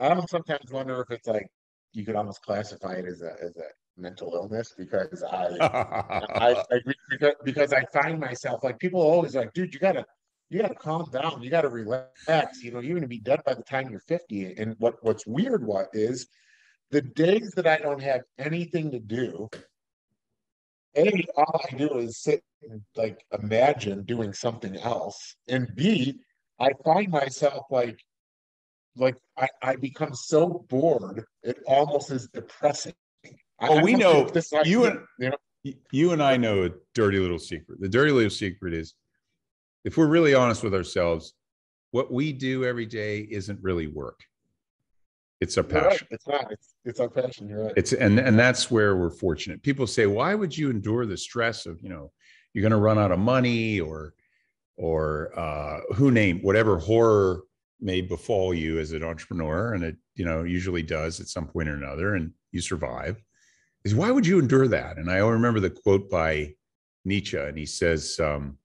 Speaker 1: I almost sometimes wonder if it's like you could almost classify it as a as a mental illness because I <laughs> I, I because, because I find myself like people always like, dude, you gotta you got to calm down. You got to relax. You know, you're going to be done by the time you're 50. And what what's weird what is the days that I don't have anything to do, A, all I do is sit and like imagine doing something else. And B, I find myself like like I, I become so bored, it almost is depressing.
Speaker 2: Oh, I, we know this you and you know you and I know a dirty little secret. The dirty little secret is if we're really honest with ourselves, what we do every day isn't really work. It's our passion.
Speaker 1: Right. It's not. It's, it's our passion. You're right.
Speaker 2: It's and and that's where we're fortunate. People say, why would you endure the stress of you know you're going to run out of money or or uh, who name whatever horror may befall you as an entrepreneur, and it you know usually does at some point or another, and you survive. Is why would you endure that? And I remember the quote by Nietzsche, and he says. Um,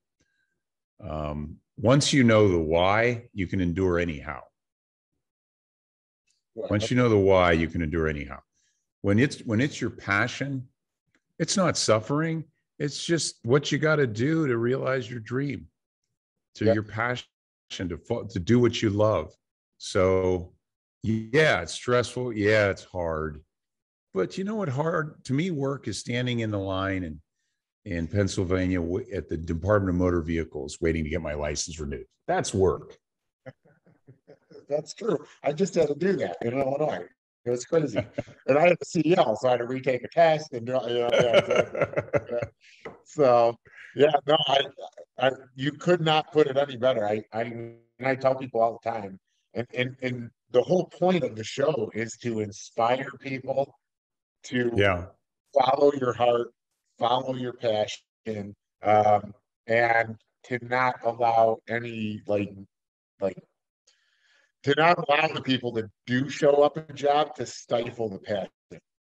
Speaker 2: um, once you know the why, you can endure anyhow. Once you know the why, you can endure anyhow. When it's when it's your passion, it's not suffering. It's just what you got to do to realize your dream, to your passion, to to do what you love. So, yeah, it's stressful. Yeah, it's hard. But you know what? Hard to me, work is standing in the line and in Pennsylvania at the Department of Motor Vehicles waiting to get my license renewed. That's work. <laughs>
Speaker 1: That's true. I just had to do that in Illinois. It was crazy. and I had the CDL, so I had to retake a test and you know, yeah, so yeah, no, I, I you could not put it any better. I I I tell people all the time, and and and the whole point of the show is to inspire people to
Speaker 2: yeah
Speaker 1: follow your heart follow your passion, um, and to not allow any like like to not allow the people that do show up a job to stifle the passion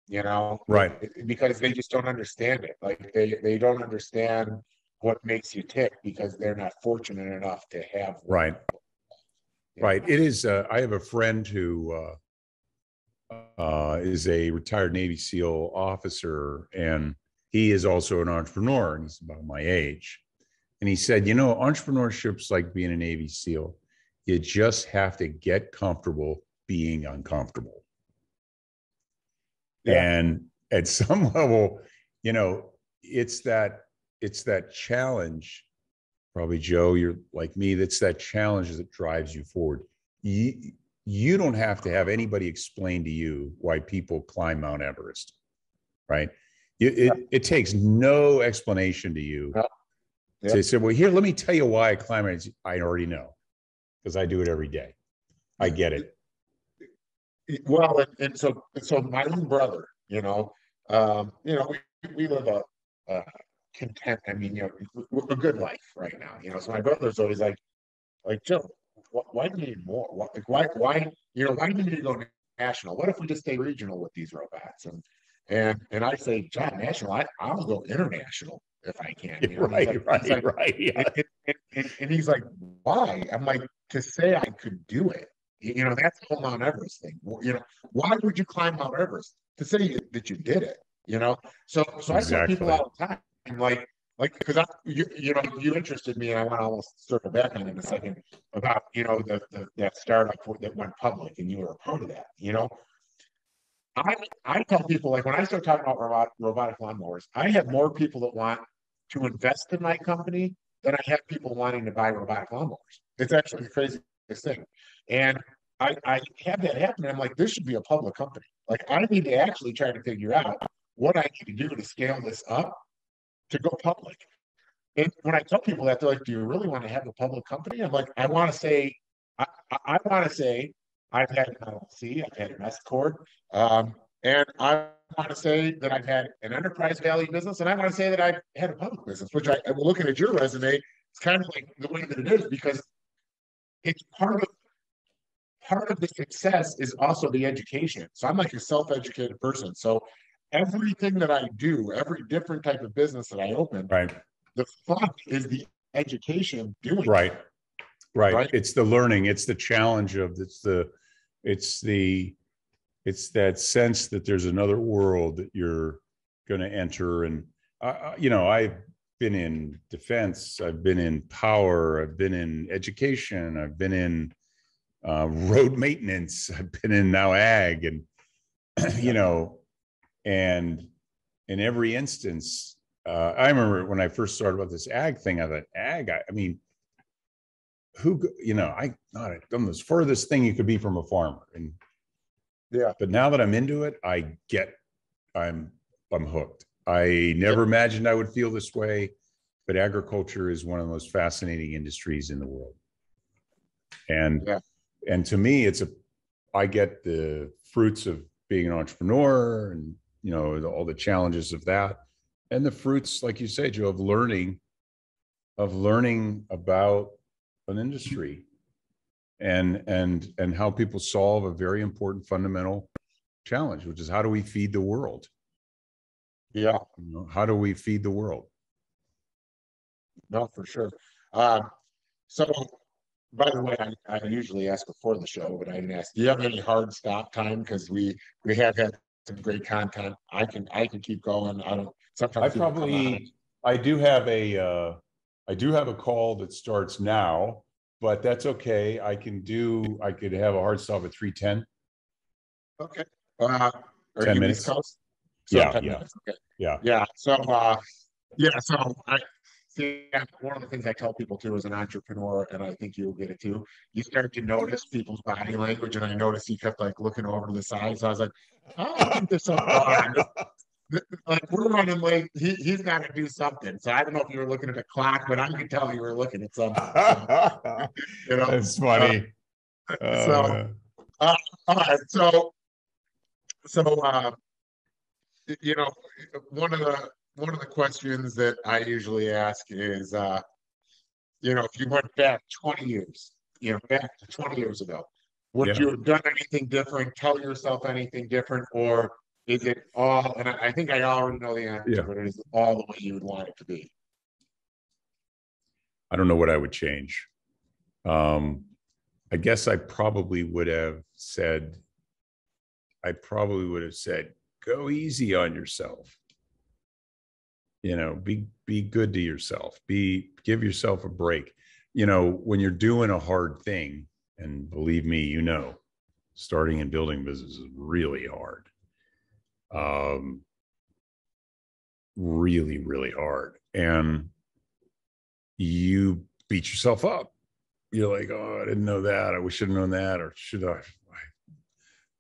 Speaker 1: you know?
Speaker 2: Right.
Speaker 1: Because they just don't understand it. Like they they don't understand what makes you tick because they're not fortunate enough to have
Speaker 2: right. Right. It is uh, i have a friend who uh, uh, is a retired navy seal officer and he is also an entrepreneur and he's about my age. And he said, you know, entrepreneurship's like being a Navy SEAL. You just have to get comfortable being uncomfortable. Yeah. And at <laughs> some level, you know, it's that it's that challenge. Probably Joe, you're like me. That's that challenge that drives you forward. You, you don't have to have anybody explain to you why people climb Mount Everest, right? It, it, it, takes no explanation to you yeah. to say, well, here, let me tell you why I climb it. I already know because I do it every day. I get it.
Speaker 1: Well, and, and so, so my own brother, you know, um, you know, we, we live a, a content, I mean, you know, a good life right now, you know, so my brother's always like, like, Joe, why, why do you need more? Why, why, why, you know, why do you need to go national? What if we just stay regional with these robots? And, and and I say, John, national, I, I'll go international if I can. You <laughs> know?
Speaker 2: Right,
Speaker 1: like,
Speaker 2: right, like, right. Yeah.
Speaker 1: And, and, and, and, he's like, why? I'm like, to say I could do it. You know, that's the whole Mount Everest thing. You know, why would you climb Mount Everest? To say that you did it, you know? So so exactly. I tell people all the time, like, like because I you, you know you interested me and I want to almost circle back on it in a second about you know the, the that startup that went public and you were a part of that you know I I tell people like when I start talking about robot, robotic lawnmowers I have more people that want to invest in my company than I have people wanting to buy robotic lawnmowers it's actually the craziest thing and I I have that happen I'm like this should be a public company like I need to actually try to figure out what I need to do to scale this up to go public. And when I tell people that, they're like, "Do you really want to have a public company?" I'm like, "I want to say, I, I, I want to say, I've had an LLC, I've had an S corp, um, and I want to say that I've had an enterprise value business, and I want to say that I've had a public business. Which I, will looking at your resume, it's kind of like the way that it is because it's part of part of the success is also the education. So I'm like a self-educated person. So everything that I do, every different type of business that I open,
Speaker 2: right?
Speaker 1: The fun is the education doing
Speaker 2: right. Right, right. It's the learning. It's the challenge of it's the it's the it's that sense that there's another world that you're going to enter and uh, you know i've been in defense i've been in power i've been in education i've been in uh, road maintenance <laughs> i've been in now ag and <clears throat> you know and in every instance, uh, I remember when I first started about this ag thing, I thought, ag, I, I mean, who, you know, I thought I'm the furthest thing you could be from a farmer. And
Speaker 1: yeah,
Speaker 2: but now that I'm into it, I get, I'm, I'm hooked. I never yeah. imagined I would feel this way, but agriculture is one of the most fascinating industries in the world. And, yeah. and to me, it's a, I get the fruits of being an entrepreneur and you know all the challenges of that and the fruits like you said joe of learning of learning about an industry and and and how people solve a very important fundamental challenge which is how do we feed the world?
Speaker 1: Yeah.
Speaker 2: You know, how do we feed the world?
Speaker 1: No for sure. Uh, so by the way I, I usually ask before the show but i didn't ask do you have any hard stop time? Because we we have had some great content. I can I can keep going. I don't sometimes
Speaker 2: I probably I do have a uh I do have a call that starts now, but that's okay. I can do I could have a hard stop at 310.
Speaker 1: Okay. Uh
Speaker 2: 10 minutes. So yeah, 10 yeah. Minutes.
Speaker 1: Okay.
Speaker 2: Yeah.
Speaker 1: Yeah. So uh yeah, so I yeah, one of the things I tell people too as an entrepreneur, and I think you'll get it too, you start to notice people's body language. And I noticed he kept like looking over to the side. So I was like, oh, I think there's something Like we're running late. He, he's got to do something. So I don't know if you were looking at the clock, but I can tell you were looking at something. <laughs>
Speaker 2: you know, it's funny.
Speaker 1: Uh, so, uh, all right. So, so, uh, you know, one of the one of the questions that I usually ask is, uh, you know, if you went back 20 years, you know, back to 20 years ago, would yeah. you have done anything different? Tell yourself anything different, or is it all? And I, think I already know the answer, yeah. but it is all the way you would want it to be.
Speaker 2: I don't know what I would change. Um, I guess I probably would have said, I probably would have said, go easy on yourself you know be be good to yourself be give yourself a break you know when you're doing a hard thing and believe me you know starting and building business is really hard um really really hard and you beat yourself up you're like oh i didn't know that i wish i'd known that or should i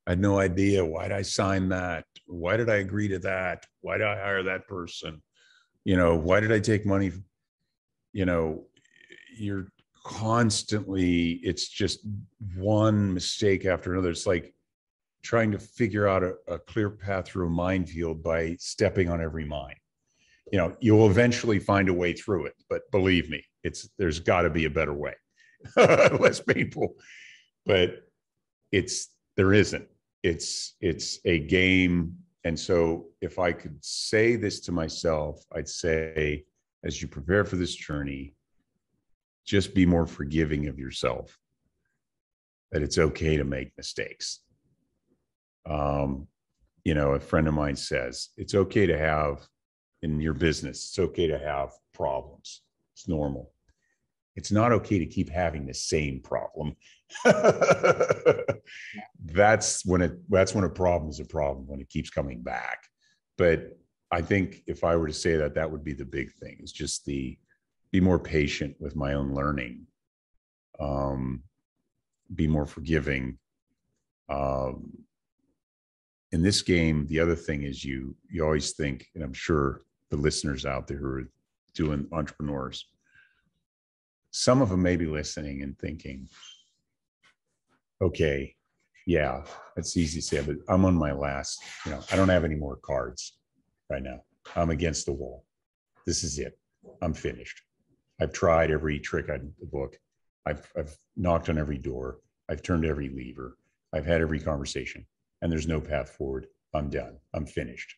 Speaker 2: I had no idea. Why did I sign that? Why did I agree to that? Why did I hire that person? you know why did i take money you know you're constantly it's just one mistake after another it's like trying to figure out a, a clear path through a minefield by stepping on every mine. You know you'll eventually find a way through it but believe me it's there's got to be a better way. <laughs> Less painful but it's there isn't. It's it's a game. And so, if I could say this to myself, I'd say, as you prepare for this journey, just be more forgiving of yourself, that it's okay to make mistakes. Um, you know, a friend of mine says, it's okay to have in your business. It's okay to have problems. It's normal. It's not okay to keep having the same problem. <laughs> that's when it that's when a problem is a problem when it keeps coming back. But I think if I were to say that, that would be the big thing. Is just the be more patient with my own learning. Um, be more forgiving. Um, in this game, the other thing is you you always think, and I'm sure the listeners out there who are doing entrepreneurs, some of them may be listening and thinking, okay, yeah, it's easy to say, but I'm on my last, you know, I don't have any more cards right now. I'm against the wall. This is it. I'm finished. I've tried every trick in the book. I've, I've knocked on every door. I've turned every lever. I've had every conversation and there's no path forward. I'm done. I'm finished.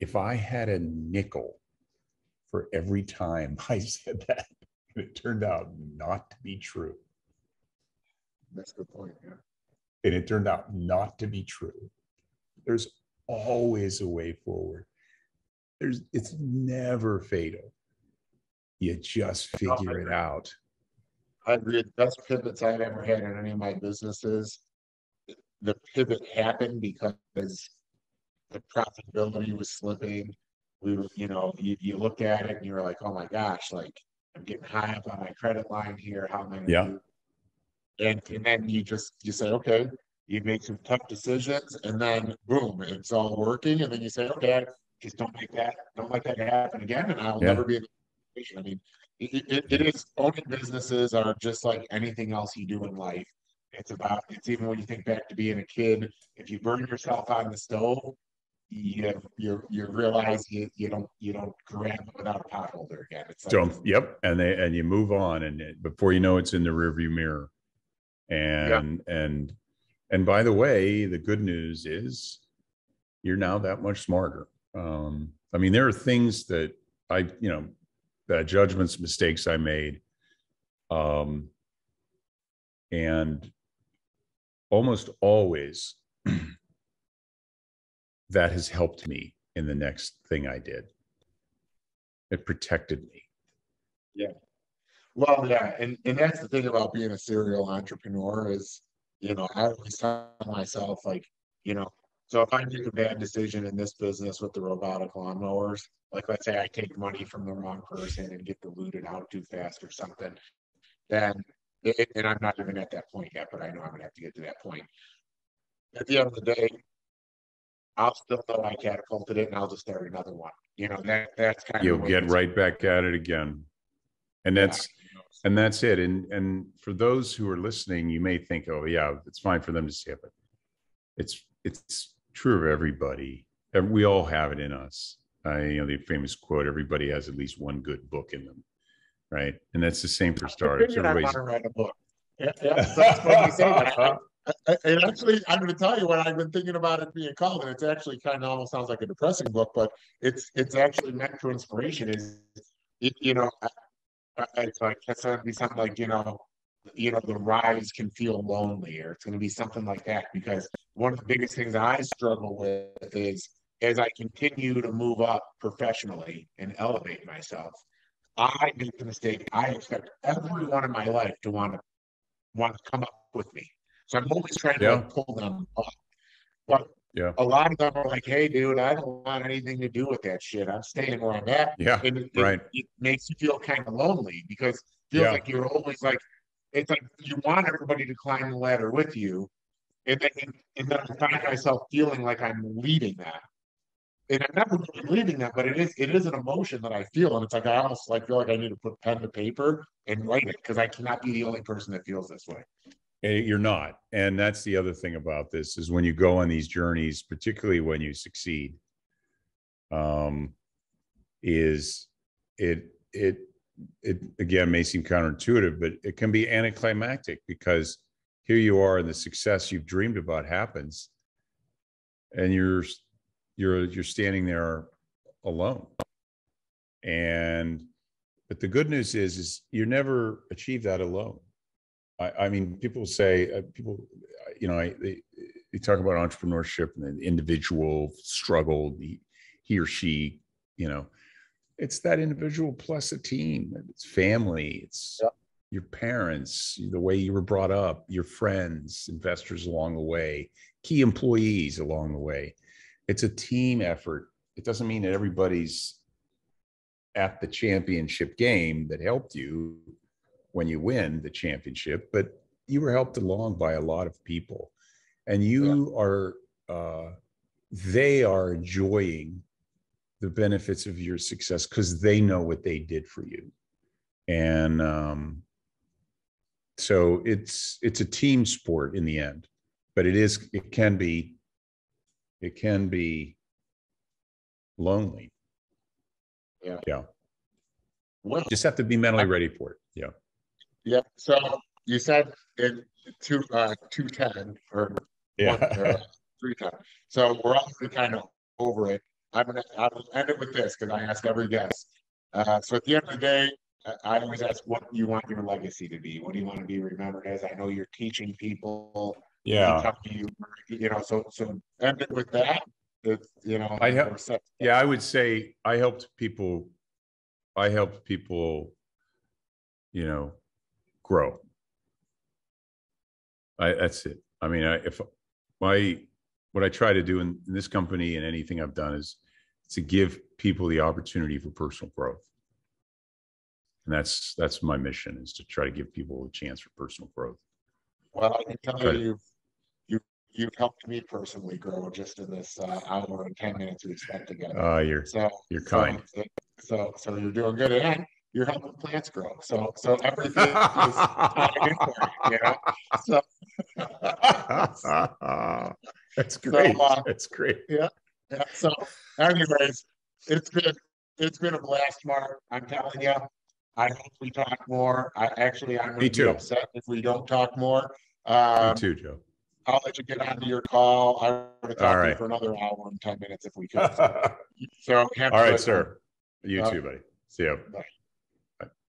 Speaker 2: If I had a nickel for every time <laughs> I said that, and it turned out not to be true.
Speaker 1: That's a good point. Yeah.
Speaker 2: And it turned out not to be true. There's always a way forward. There's it's never fatal. You just figure it out.
Speaker 1: I agree. The best pivots I've ever had in any of my businesses the pivot happened because the profitability was slipping. We were, you know, you, you look at it and you're like, oh my gosh, like I'm getting high up on my credit line here. How am I
Speaker 2: yeah.
Speaker 1: do? And, and then you just you say, okay, you make some tough decisions, and then boom, it's all working. And then you say, okay, just don't make that, don't let that happen again, and I'll yeah. never be in the situation. I mean, it, it, it is owning businesses are just like anything else you do in life. It's about, it's even when you think back to being a kid, if you burn yourself on the stove, you you you realize you you don't you don't grab it without a pot holder again. It's
Speaker 2: like, don't. Yep, and they and you move on, and it, before you know, it's in the rearview mirror. And yeah. and and by the way, the good news is you're now that much smarter. Um, I mean, there are things that I you know, that judgments, mistakes I made, um, and almost always <clears throat> that has helped me in the next thing I did. It protected me.
Speaker 1: Yeah. Well, yeah, and, and that's the thing about being a serial entrepreneur is, you know, I always tell myself like, you know, so if I make a bad decision in this business with the robotic lawnmowers, like let's say I take money from the wrong person and get diluted out too fast or something, then it, and I'm not even at that point yet, but I know I'm gonna have to get to that point. At the end of the day, I'll still know I catapulted it, and I'll just start another one. You know that that's kind of
Speaker 2: You'll
Speaker 1: of
Speaker 2: get right back at it again, and that's yeah, and that's it. And and for those who are listening, you may think, oh yeah, it's fine for them to say it, but it's it's true of everybody. We all have it in us. I, you know the famous quote: "Everybody has at least one good book in them." Right? And that's the same for startups.
Speaker 1: I want to write a book. Yeah, yeah <laughs> that's what you say that. I, I, and actually, I'm going to tell you what I've been thinking about it being called, and it's actually kind of almost sounds like a depressing book, but it's it's actually meant for inspiration. Is it, you know, it's like it's going to be something like you know, you know, the rise can feel lonely, or it's going to be something like that. Because one of the biggest things I struggle with is as I continue to move up professionally and elevate myself, I make the mistake. I expect everyone in my life to want to want to come up with me. So I'm always trying to like, pull them up. But
Speaker 2: yeah.
Speaker 1: a lot of them are like, hey, dude, I don't want anything to do with that shit. I'm staying where I'm at.
Speaker 2: Yeah.
Speaker 1: And it,
Speaker 2: right.
Speaker 1: It, it makes you feel kind of lonely because it feels yeah. like you're always like, it's like you want everybody to climb the ladder with you. And then, and then I find myself feeling like I'm leading that and I'm never really leaving that, but it is it is an emotion that I feel, and it's like I almost like feel like I need to put pen to paper and write it because I cannot be the only person that feels this way.
Speaker 2: And you're not, and that's the other thing about this is when you go on these journeys, particularly when you succeed, um, is it it it again may seem counterintuitive, but it can be anticlimactic because here you are, and the success you've dreamed about happens, and you're you're you're standing there alone and but the good news is is you never achieve that alone i, I mean people say uh, people you know I, they, they talk about entrepreneurship and the individual struggle he, he or she you know, it's that individual plus a team. It's family. It's
Speaker 1: Yep.
Speaker 2: your parents, the way you were brought up, your friends, investors along the way, key employees along the way. It's a team effort. It doesn't mean that everybody's at the championship game that helped you when you win the championship, but you were helped along by a lot of people. And you are, uh, they are enjoying the benefits of your success because they know what they did for you. And um, so it's it's a team sport in the end, but it is it can be it can be lonely.
Speaker 1: Yeah.
Speaker 2: Yeah.
Speaker 1: Well,
Speaker 2: Just have to be mentally ready for it. Yeah.
Speaker 1: yeah, so you said in two, uh, two ten or
Speaker 2: Yeah.
Speaker 1: one, or three ten. So we're already kind of over it. I'm gonna, I will end it with this because I ask every guest. Uh, so at the end of the day, I, I always ask what do you want your legacy to be. What do you want to be remembered as? I know you're teaching people.
Speaker 2: Yeah.
Speaker 1: You, you know, so, so end it with that. It's, you know.
Speaker 2: I
Speaker 1: help.
Speaker 2: Yeah, I would say I helped people. I helped people, you know, grow. I that's it. I mean, I, if my what I try to do in, in this company and anything I've done is to give people the opportunity for personal growth. And that's that's my mission is to try to give people a chance for personal growth.
Speaker 1: Well, I can tell you, you've, you, you've helped me personally grow just in this, uh, hour and ten minutes we spent together.
Speaker 2: Uh, you're
Speaker 1: So.
Speaker 2: you're kind.
Speaker 1: So, so you're doing good and you're helping plants grow. So, so everything is of good for you, you know? So. <laughs>
Speaker 2: That's great.
Speaker 1: uh,
Speaker 2: That's great.
Speaker 1: Yeah, so anyways, it's been, it's been a blast, Mark. I'm telling you. I hope we talk more. I actually, I'm
Speaker 2: Me
Speaker 1: be
Speaker 2: too.
Speaker 1: upset if we don't talk more.
Speaker 2: Me
Speaker 1: Um,
Speaker 2: too, Joe.
Speaker 1: I'll let you get onto your call. I want to
Speaker 2: All
Speaker 1: talk to you
Speaker 2: right.
Speaker 1: for another hour and ten minutes if we <laughs> could. So. have a
Speaker 2: right, sir. You
Speaker 1: Uh,
Speaker 2: too, buddy. See you.
Speaker 1: Bye.